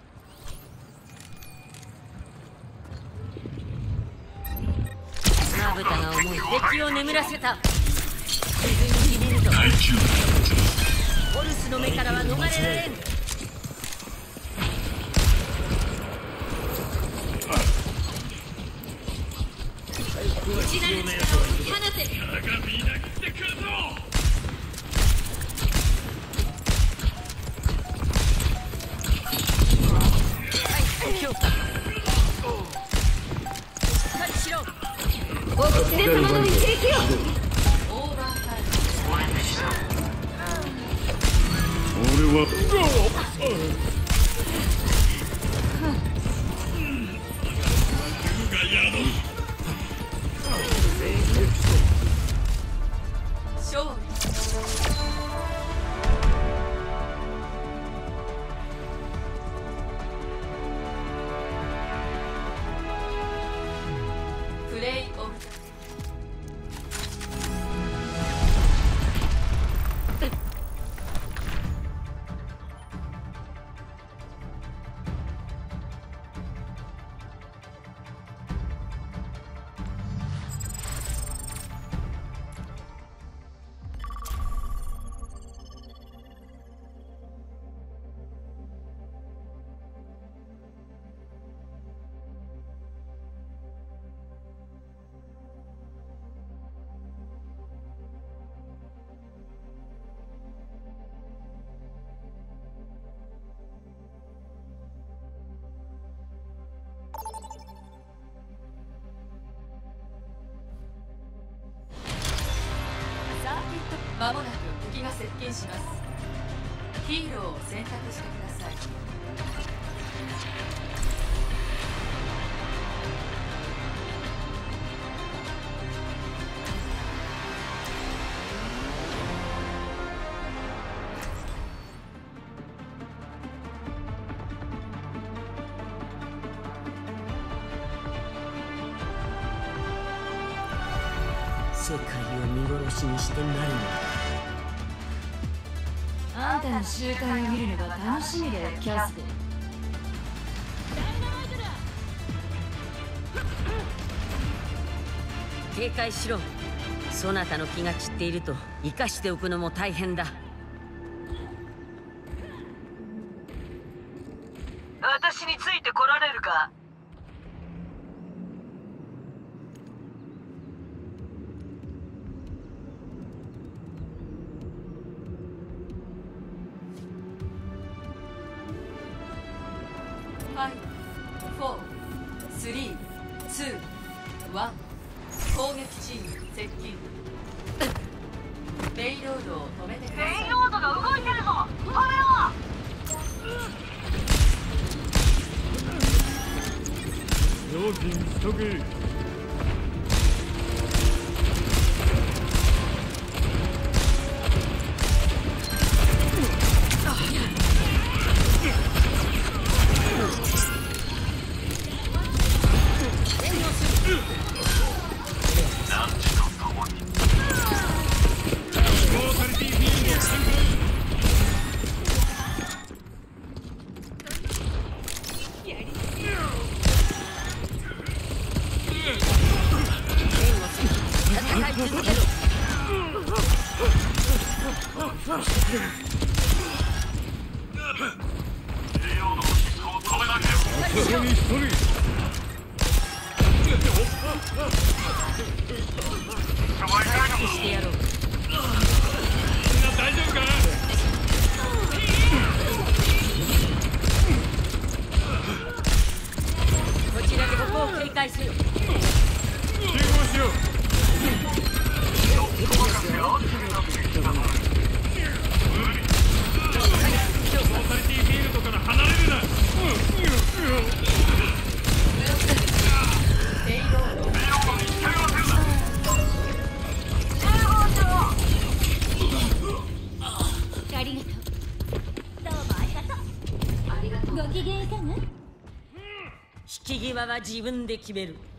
世界を見殺しにしてなるのだあんたの集会を見るのが楽しみだよキャステ警戒しろ。そなたの気が散っていると生かしておくのも大変だ。自分で決める。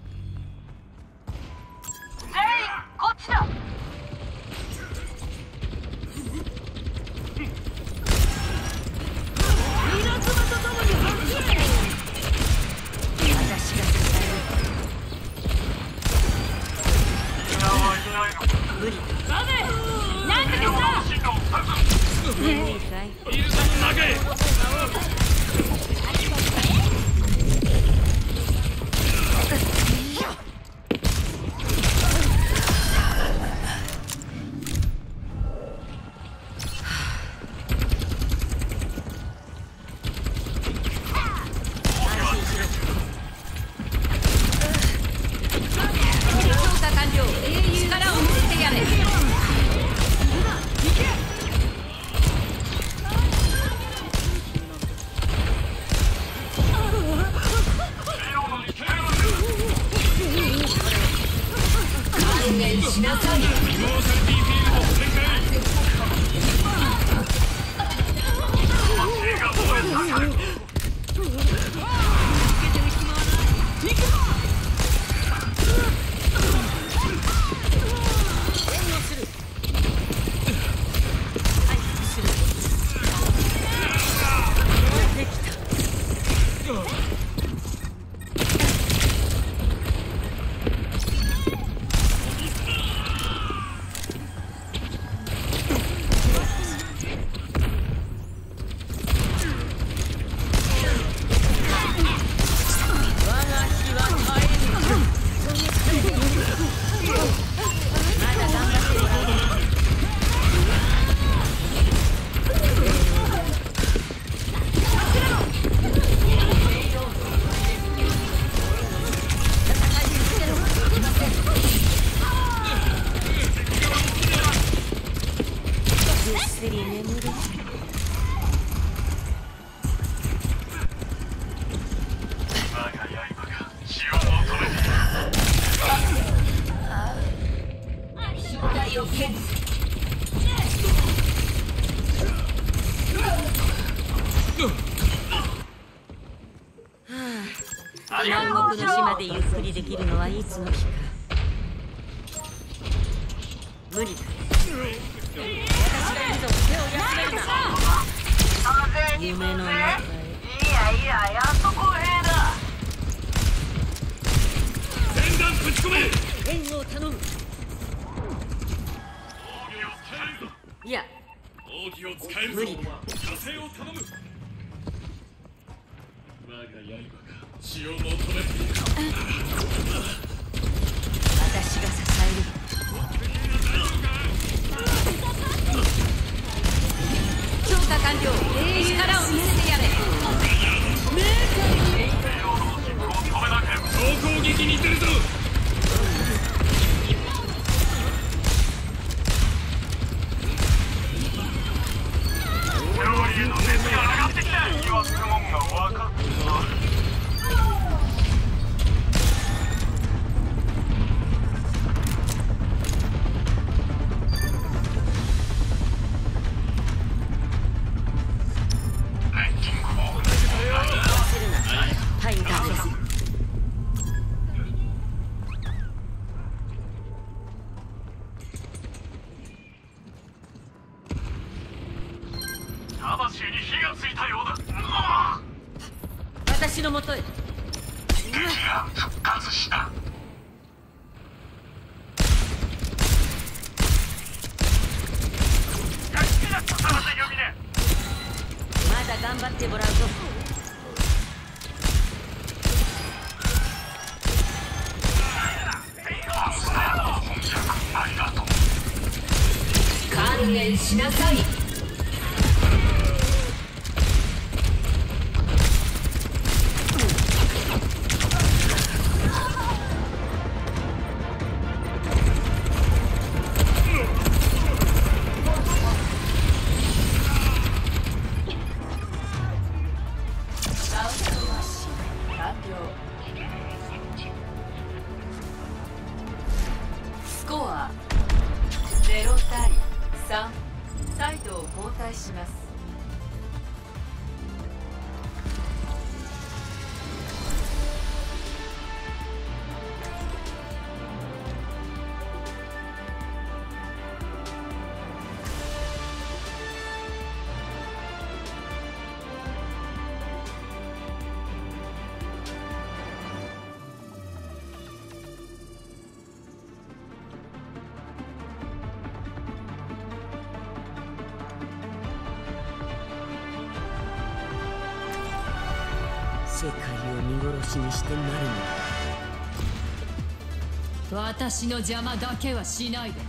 私の邪魔だけはしないで。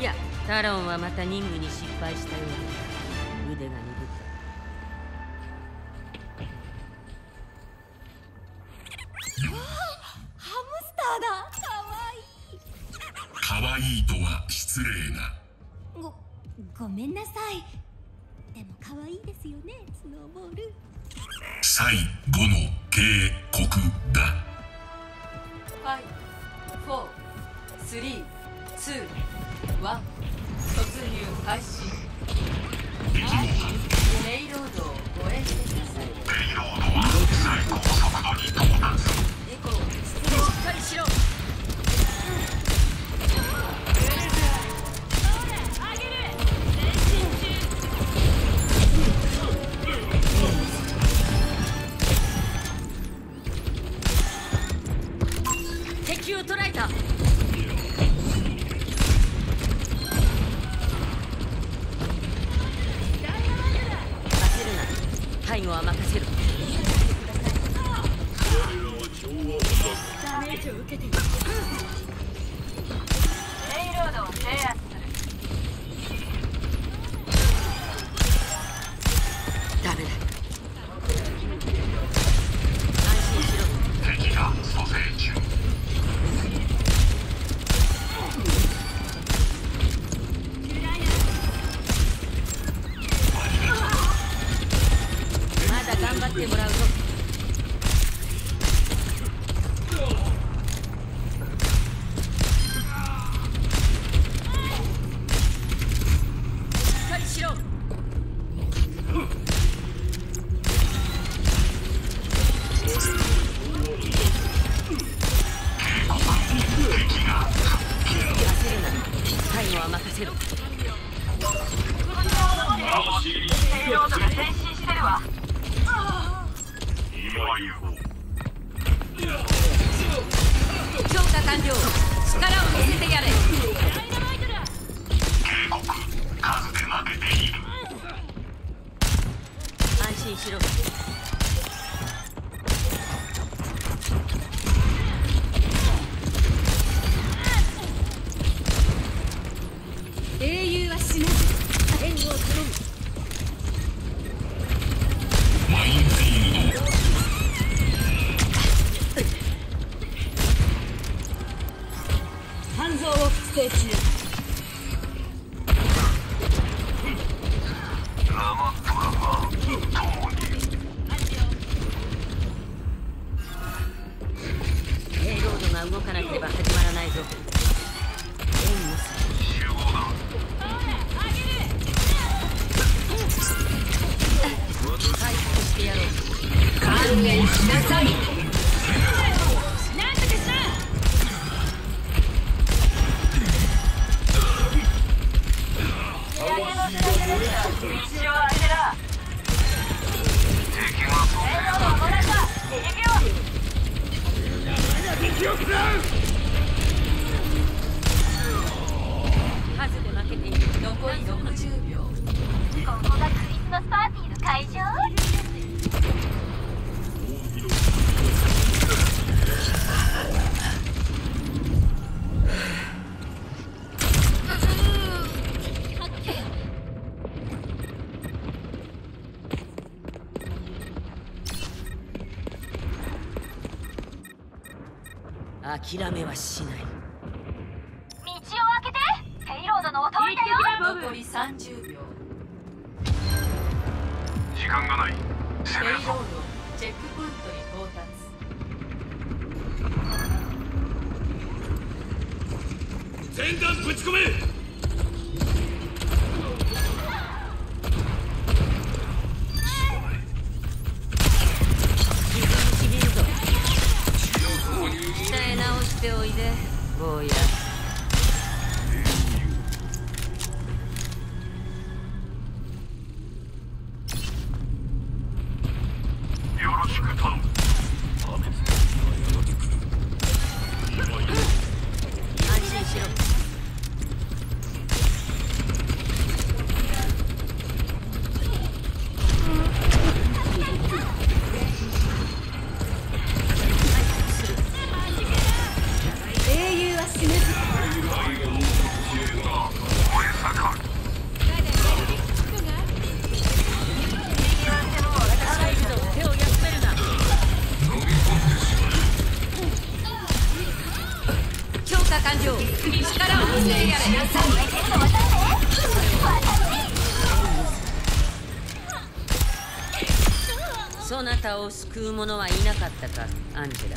いやタロンはまた任務に Temporada 諦めはしない。を救う者はいなかったかアンジェラ。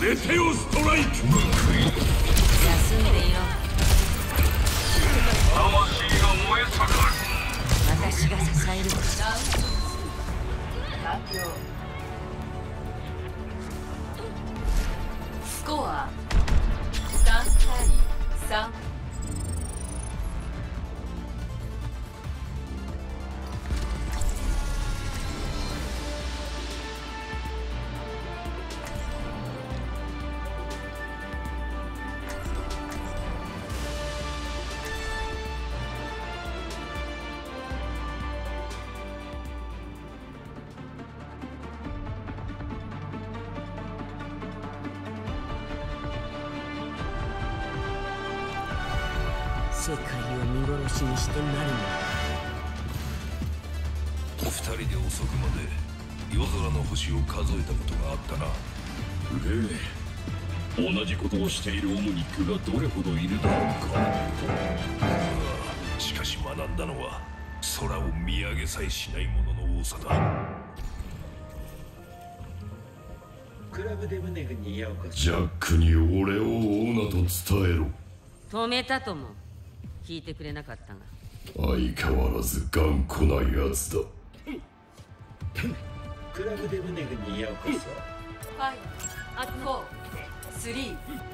メテオストライク私が支える。をしているオムニックがどれほどいるだろうか。しかし学んだのは空を見上げさえしない者の多さだ。クラブデブネグにようこそジャックに俺を追うなと伝えろ。止めたとも。聞いてくれなかったが。相変わらず頑固なやつだ。クラブデブネグにようこそ5、4、3、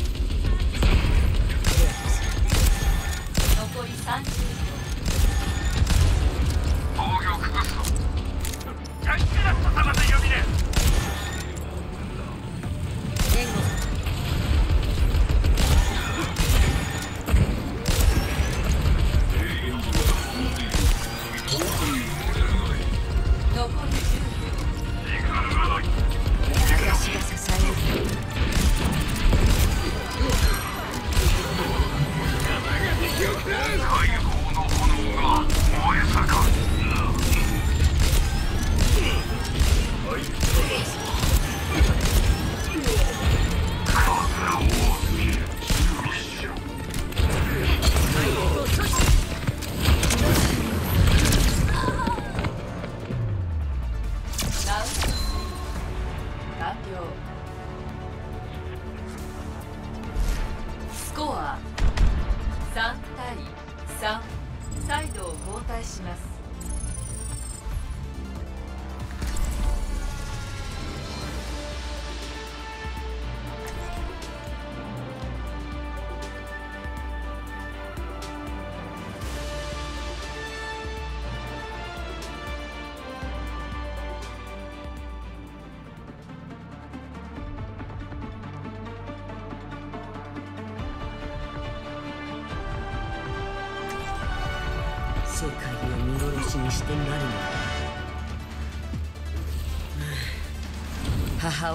残り30秒。援護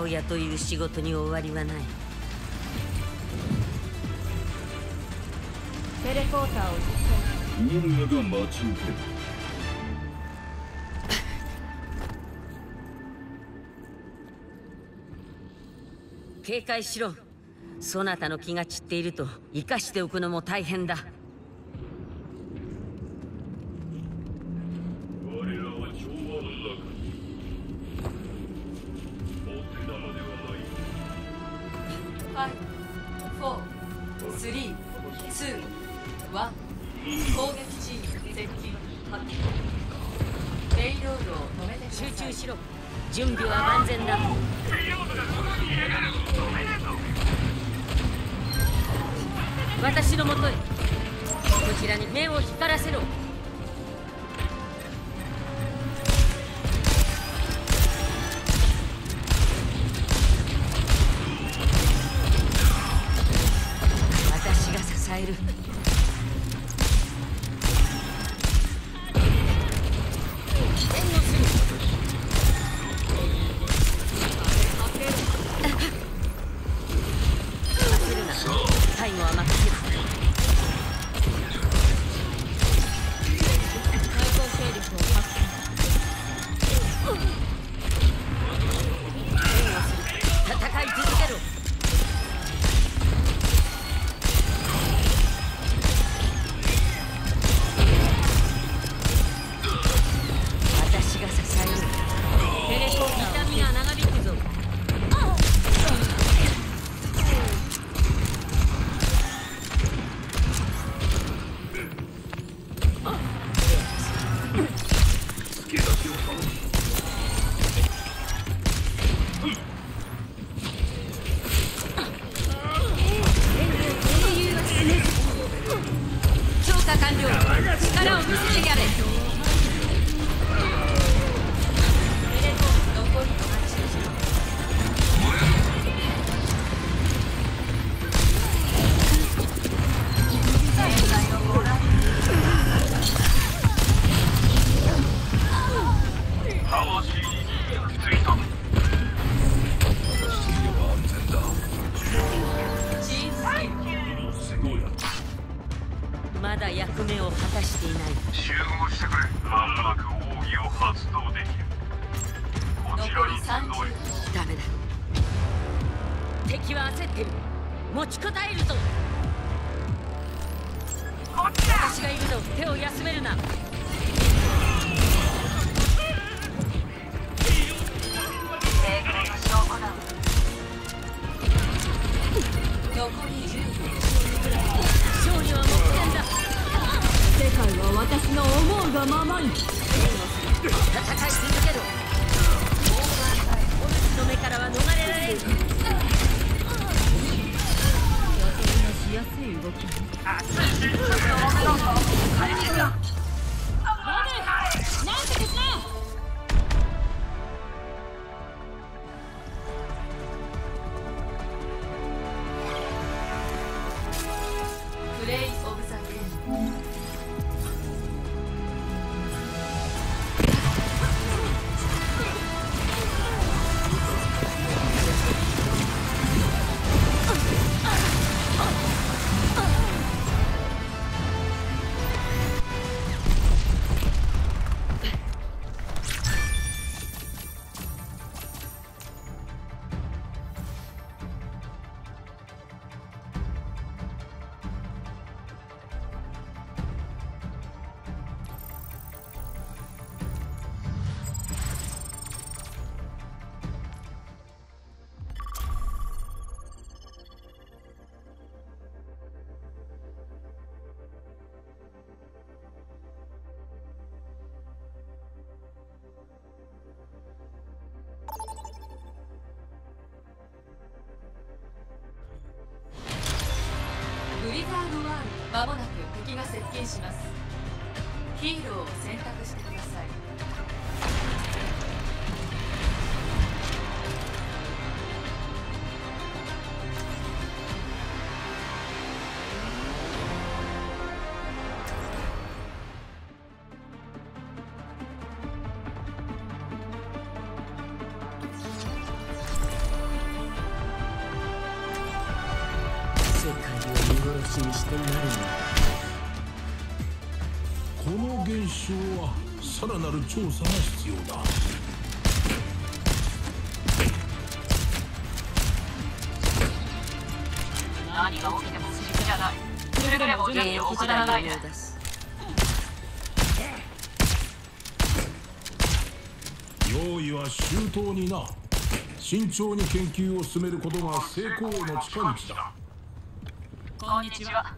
親という仕事に終わりはない。テレポーターを実践。任が待ち受ける。警戒しろ。そなたの気が散っていると生かしておくのも大変だ。します。さらなる調査が必要だ。何が起きてもいれない。で用意は周到にな。慎重に研究を進めることが成功の近道だ。こんにちは。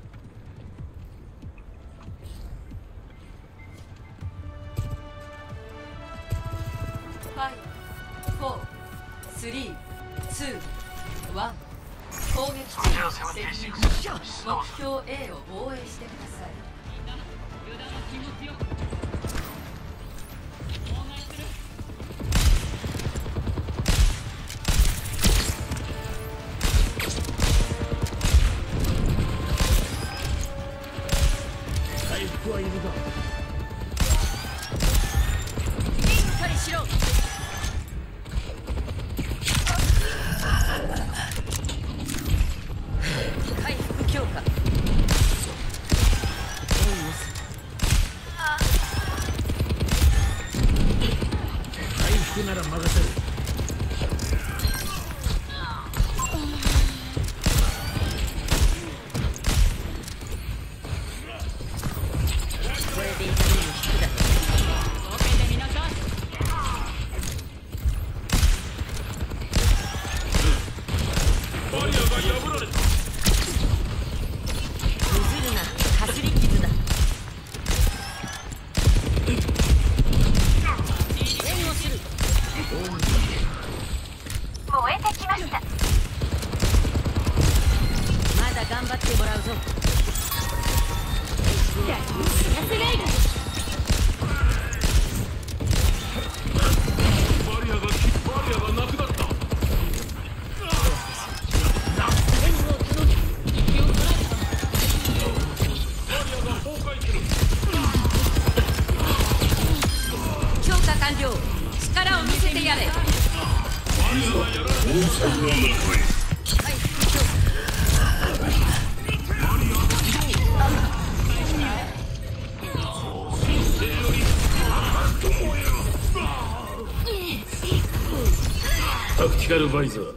当時バイザー。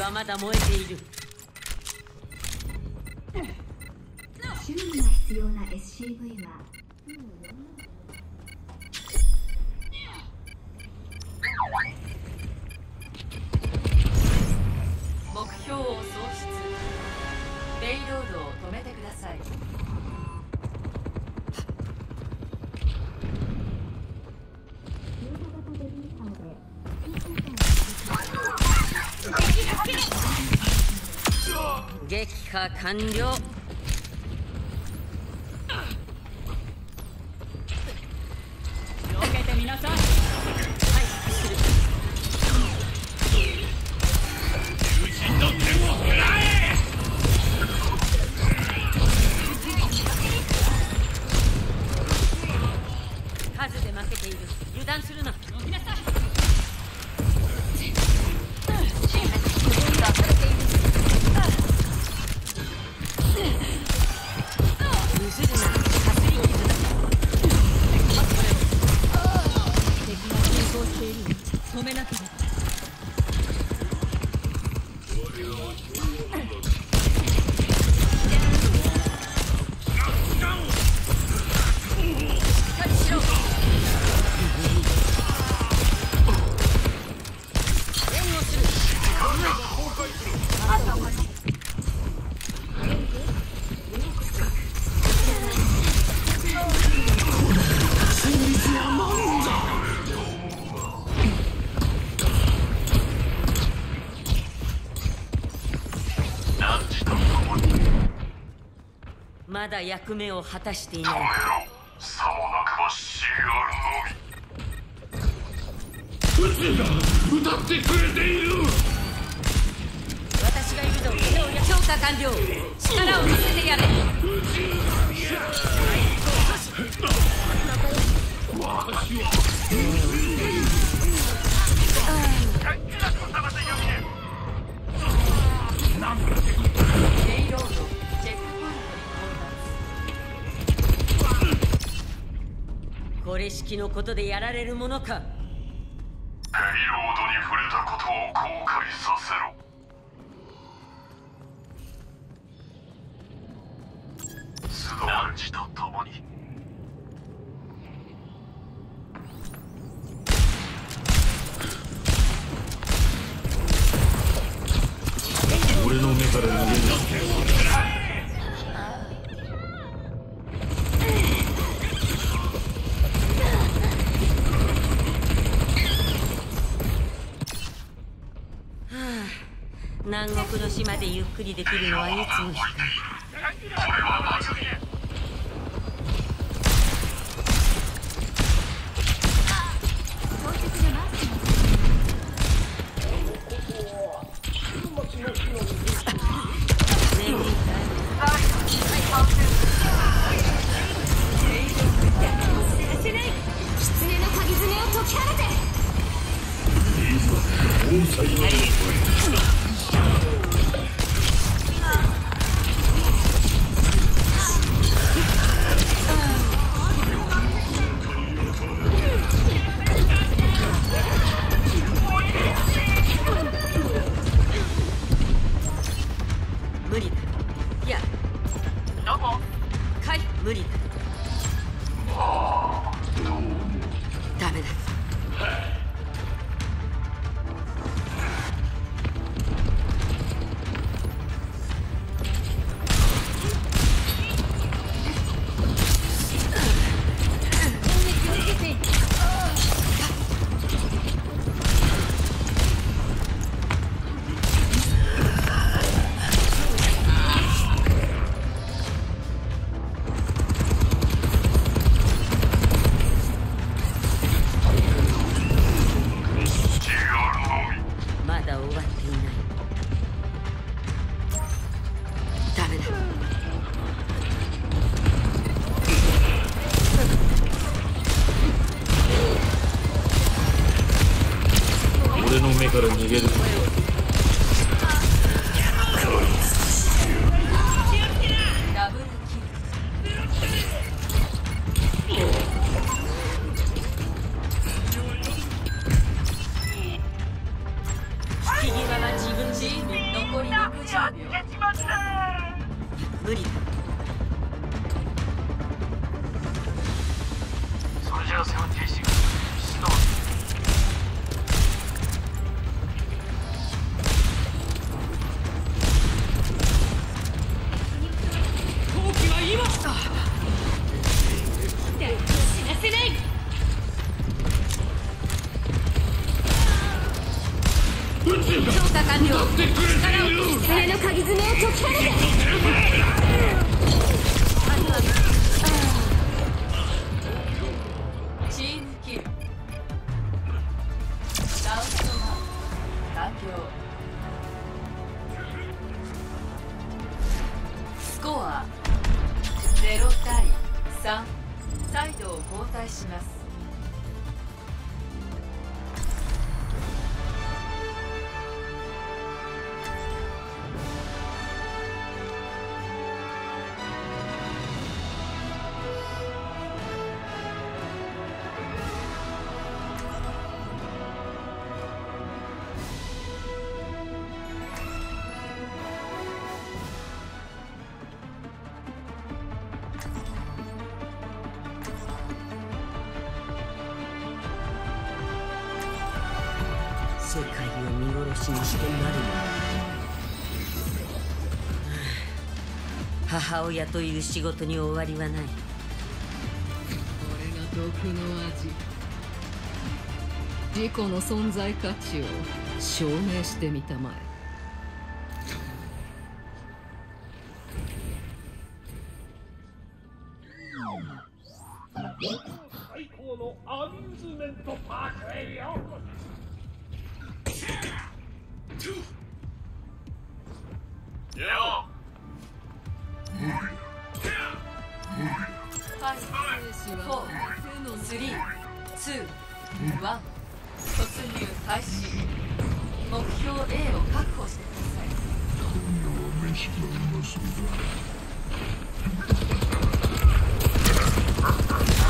はまだ燃えている。完了。だ役目を果たしていない。ことでやられるものか。までゆっくりできるのはいつの日母親という仕事に終わりはない。これが毒の味。自己の存在価値を証明してみたまえ。ワン突入開始目標 A を確保してくださいだ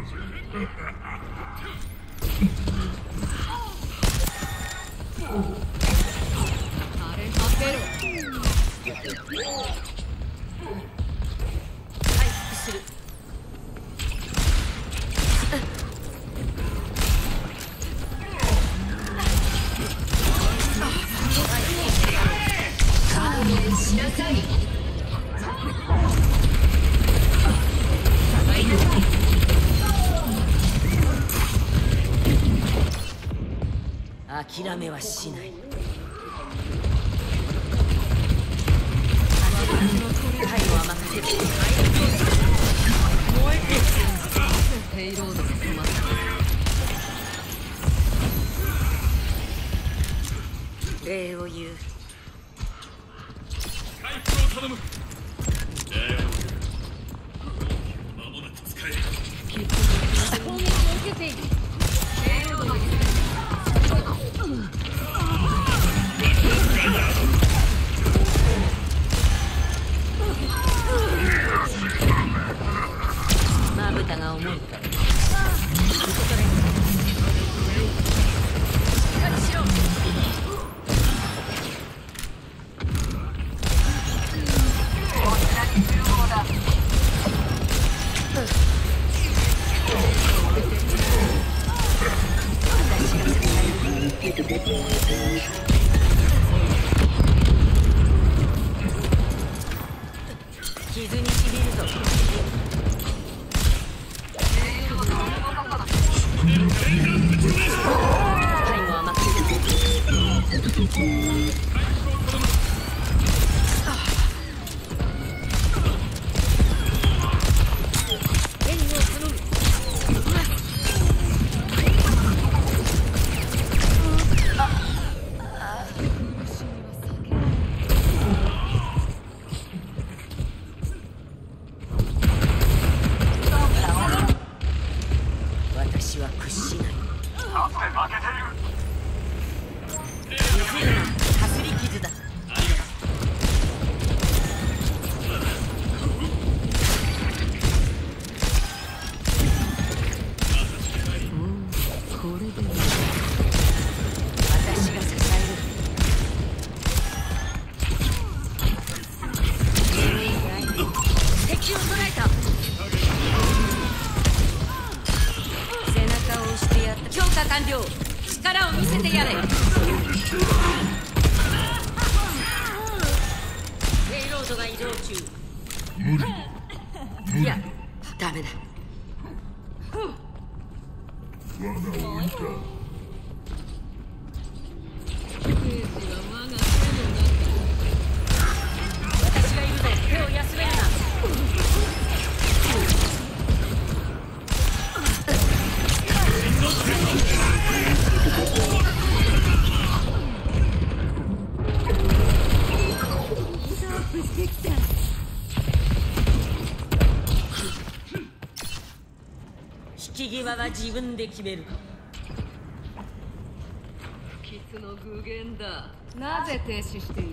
Scissors. 諦めはしない。指は自分で決める不吉の具現だ。なぜ停止している？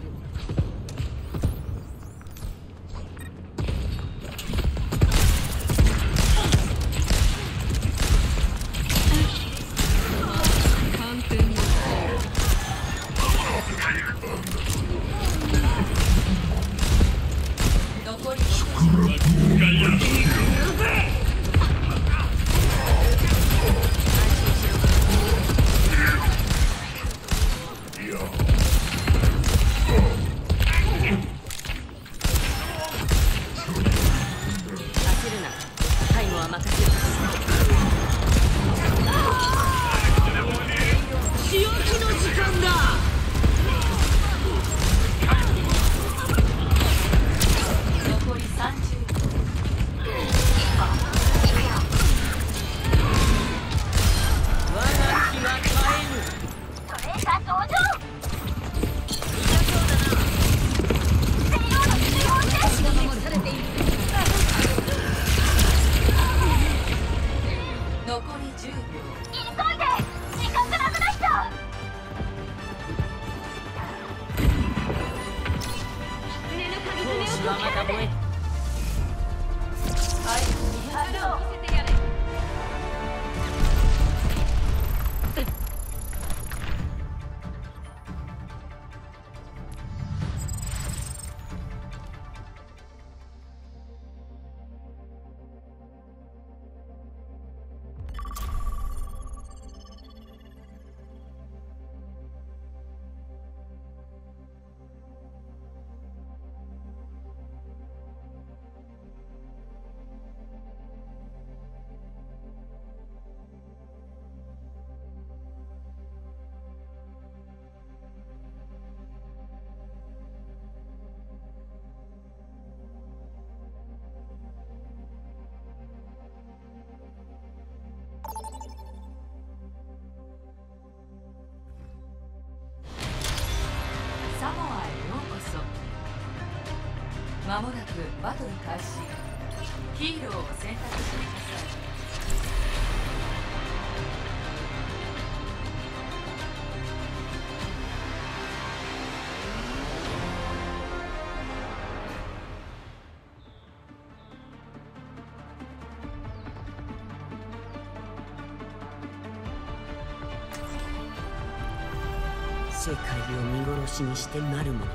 士にしてなるか。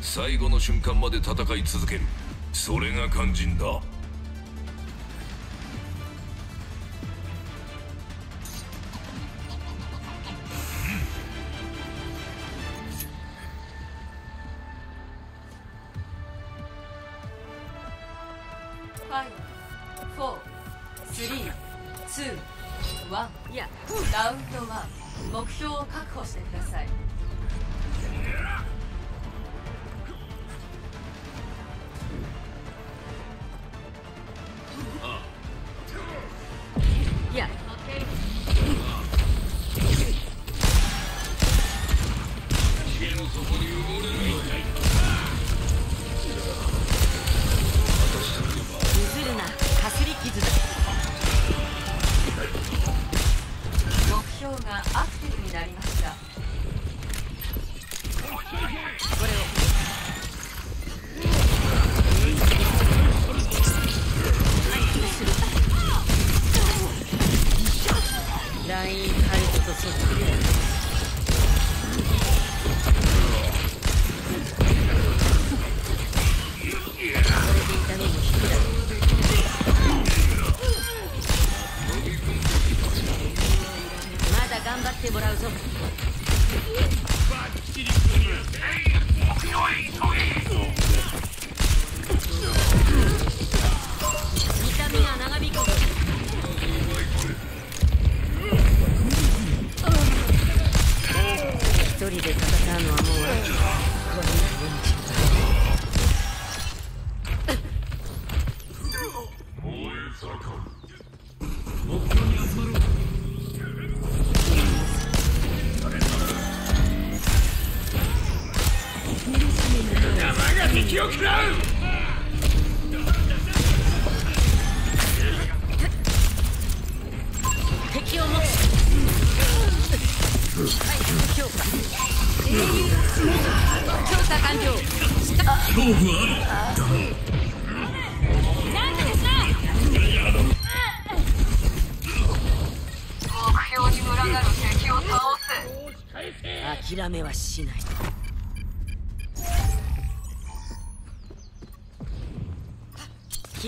最後の瞬間まで戦い続ける。それが肝心だ。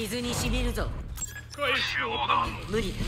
水にしみるぞ。無理だ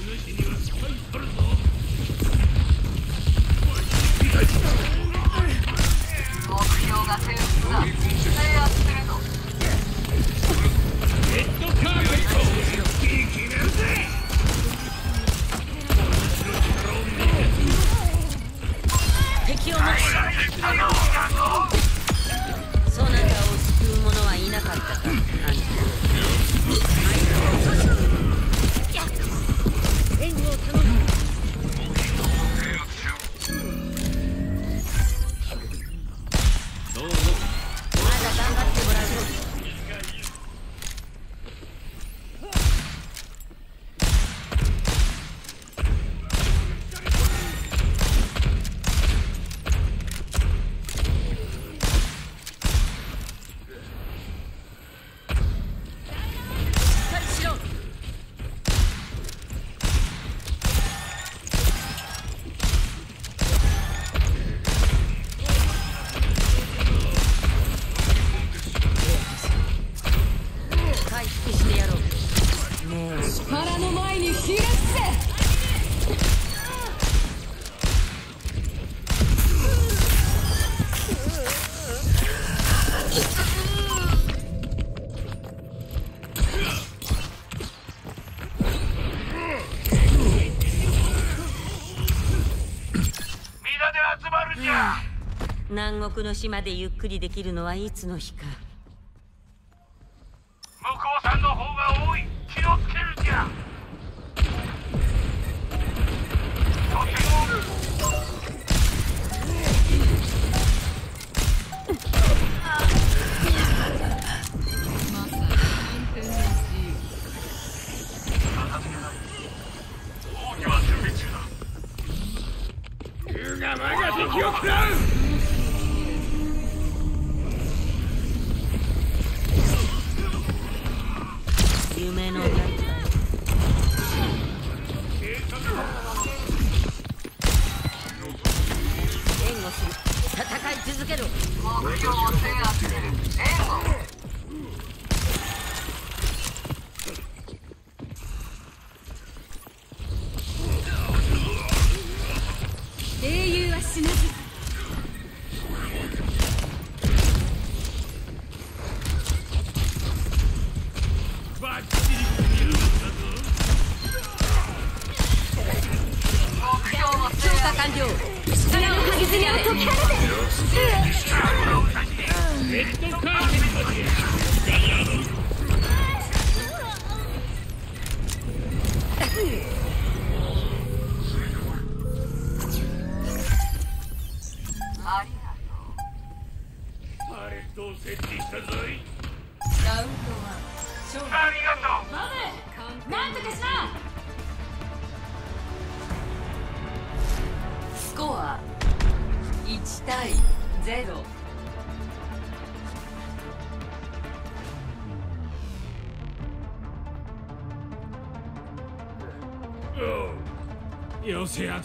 南国の島でゆっくりできるのはいつの日か。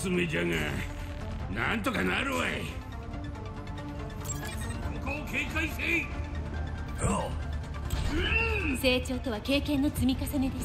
つめじゃがなんとかなるわい。こ警戒せい。成長とは経験の積み重ねです。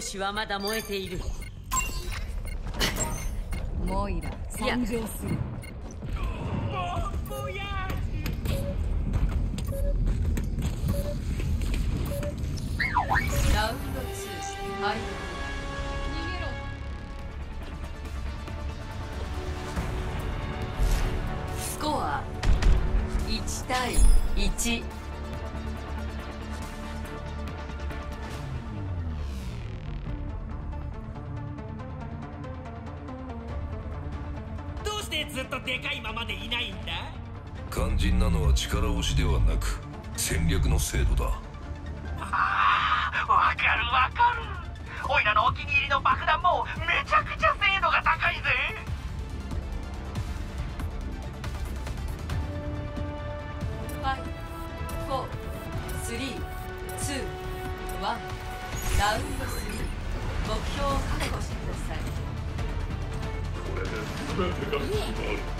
子はまだ燃えている。でいないんだ。肝心なのは力押しではなく戦略の精度だ。ああわかるわかる。おいらのお気に入りの爆弾もめちゃくちゃ精度が高いぜ。 Five four three two one。ラウンド3目標を確保してください。これで全てが決まる。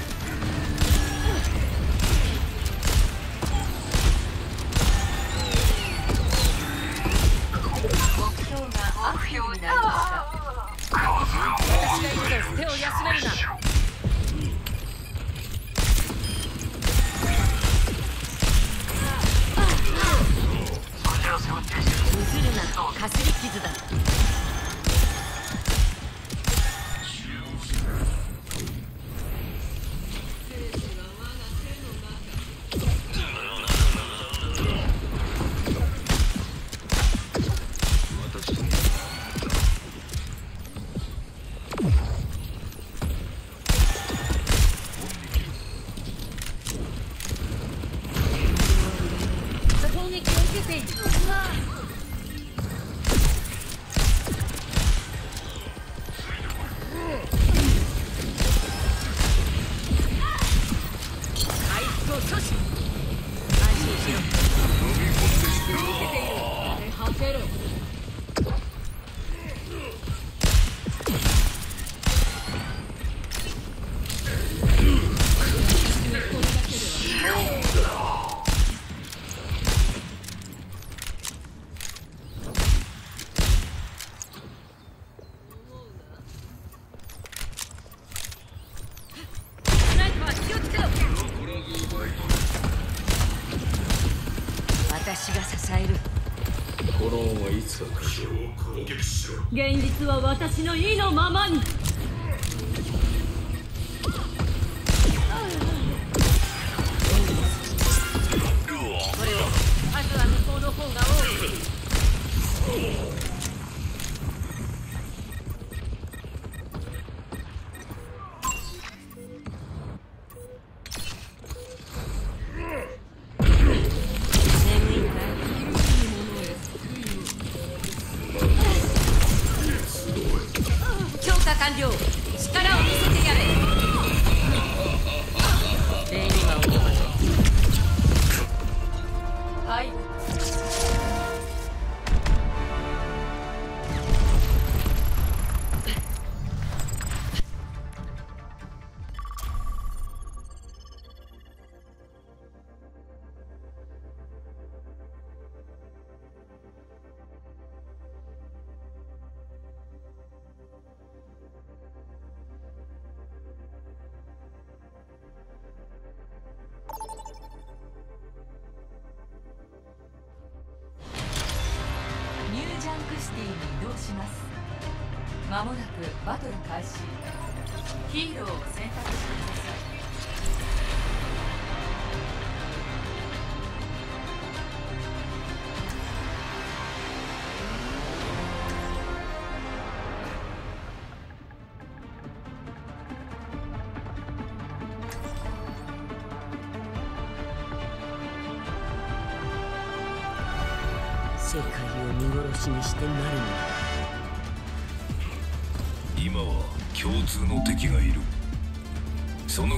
は私の意のままに。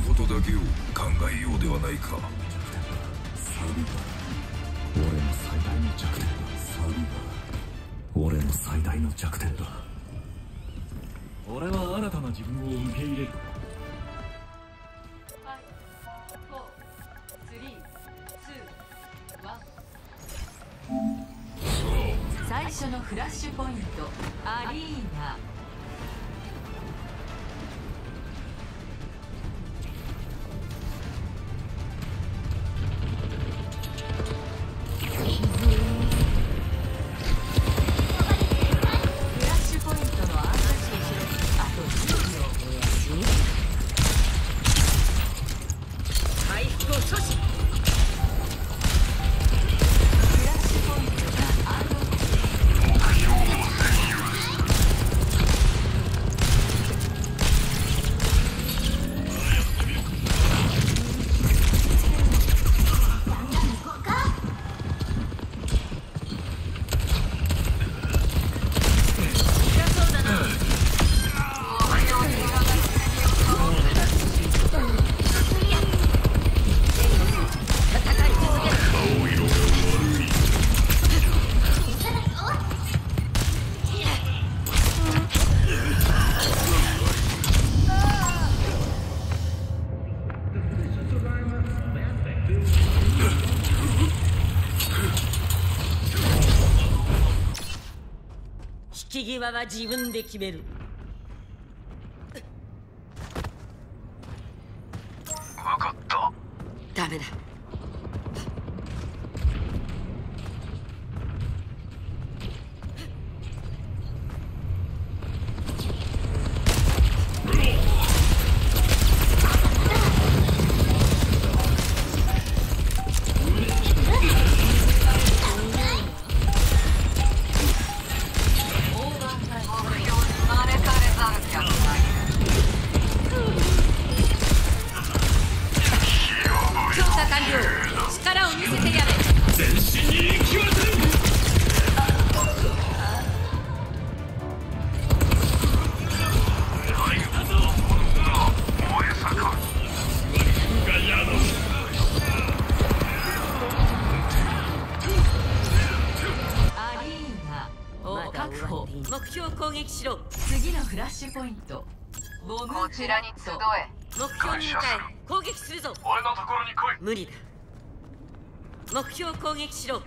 ことだけを考えようではないか。サビバ俺の最大の弱点だサビバ俺の最大の弱点だ。俺は新たな自分を受け入れる。最初のフラッシュポイント。は自分で決める。攻撃しろ。次のフラッシュポイント。ボムこちらに集え。目標に向かえ攻撃するぞ。俺のところに来い。無理だ。目標攻撃しろ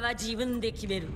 は自分で決める。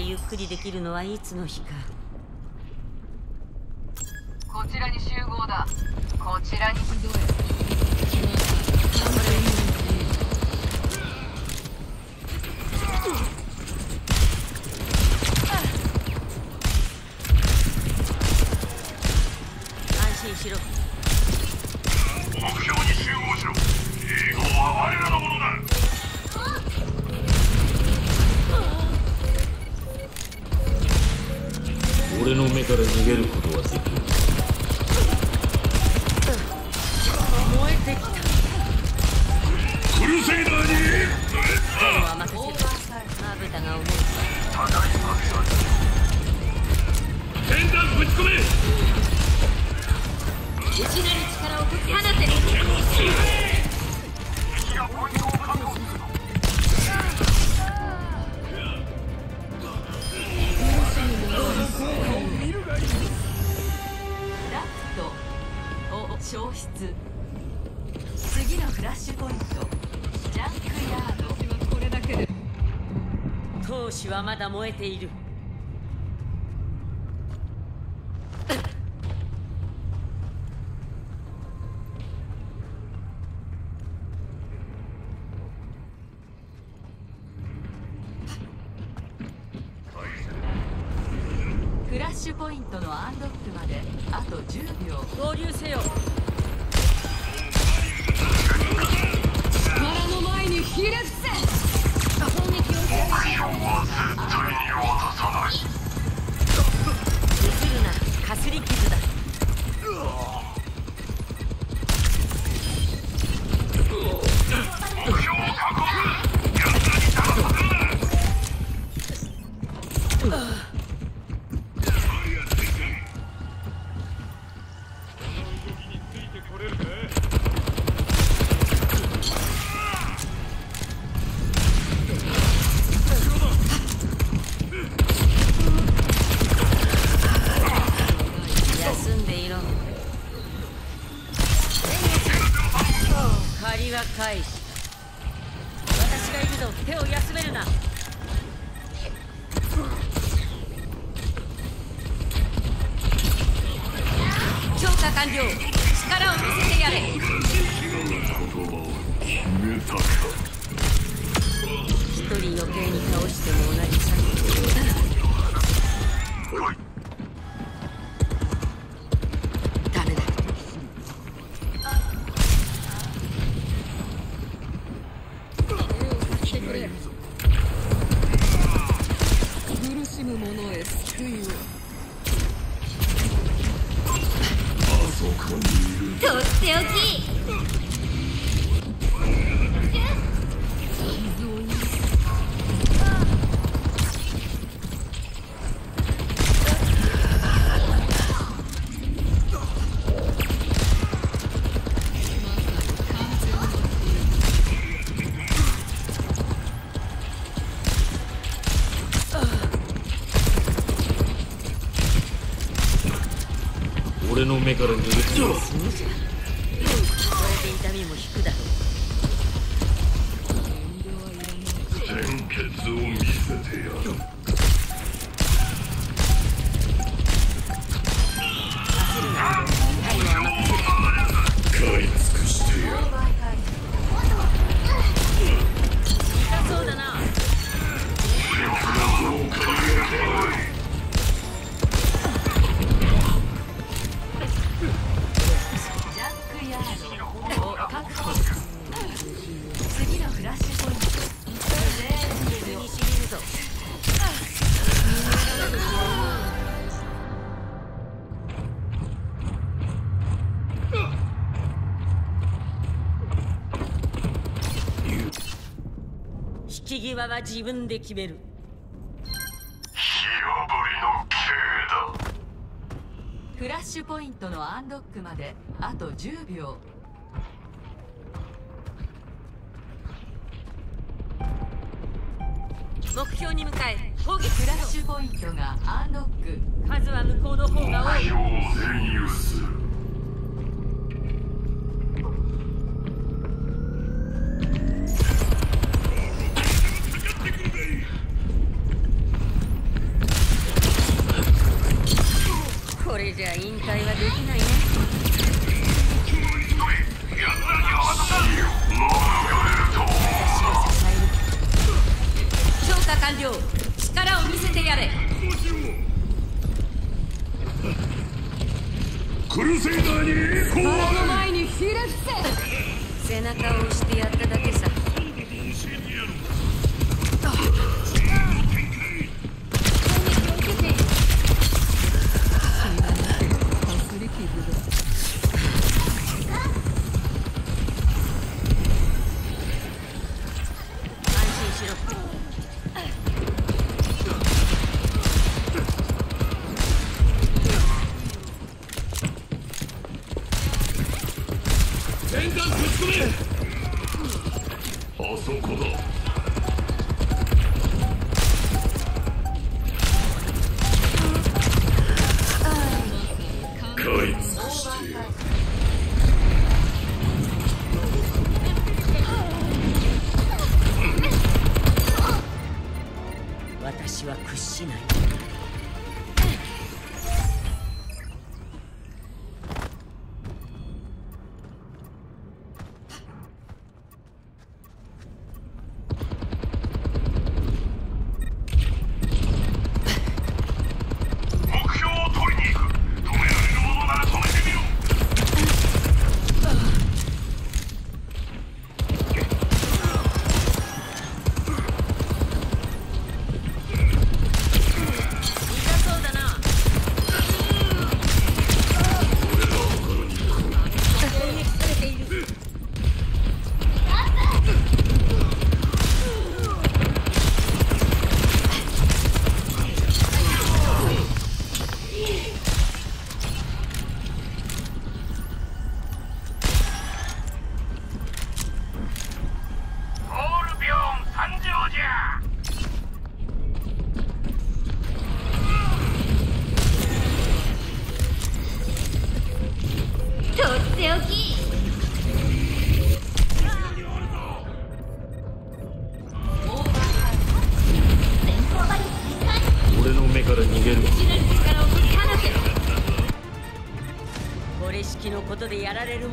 でゆっくりできるのはいつの日だ燃えている。クラッシュポイントのアンドックまであと10秒合流せよ。バの前にひれ伏せ絶対に渡さない映るなかすり傷だ。economy currently. 際は自分で決める。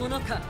ものか。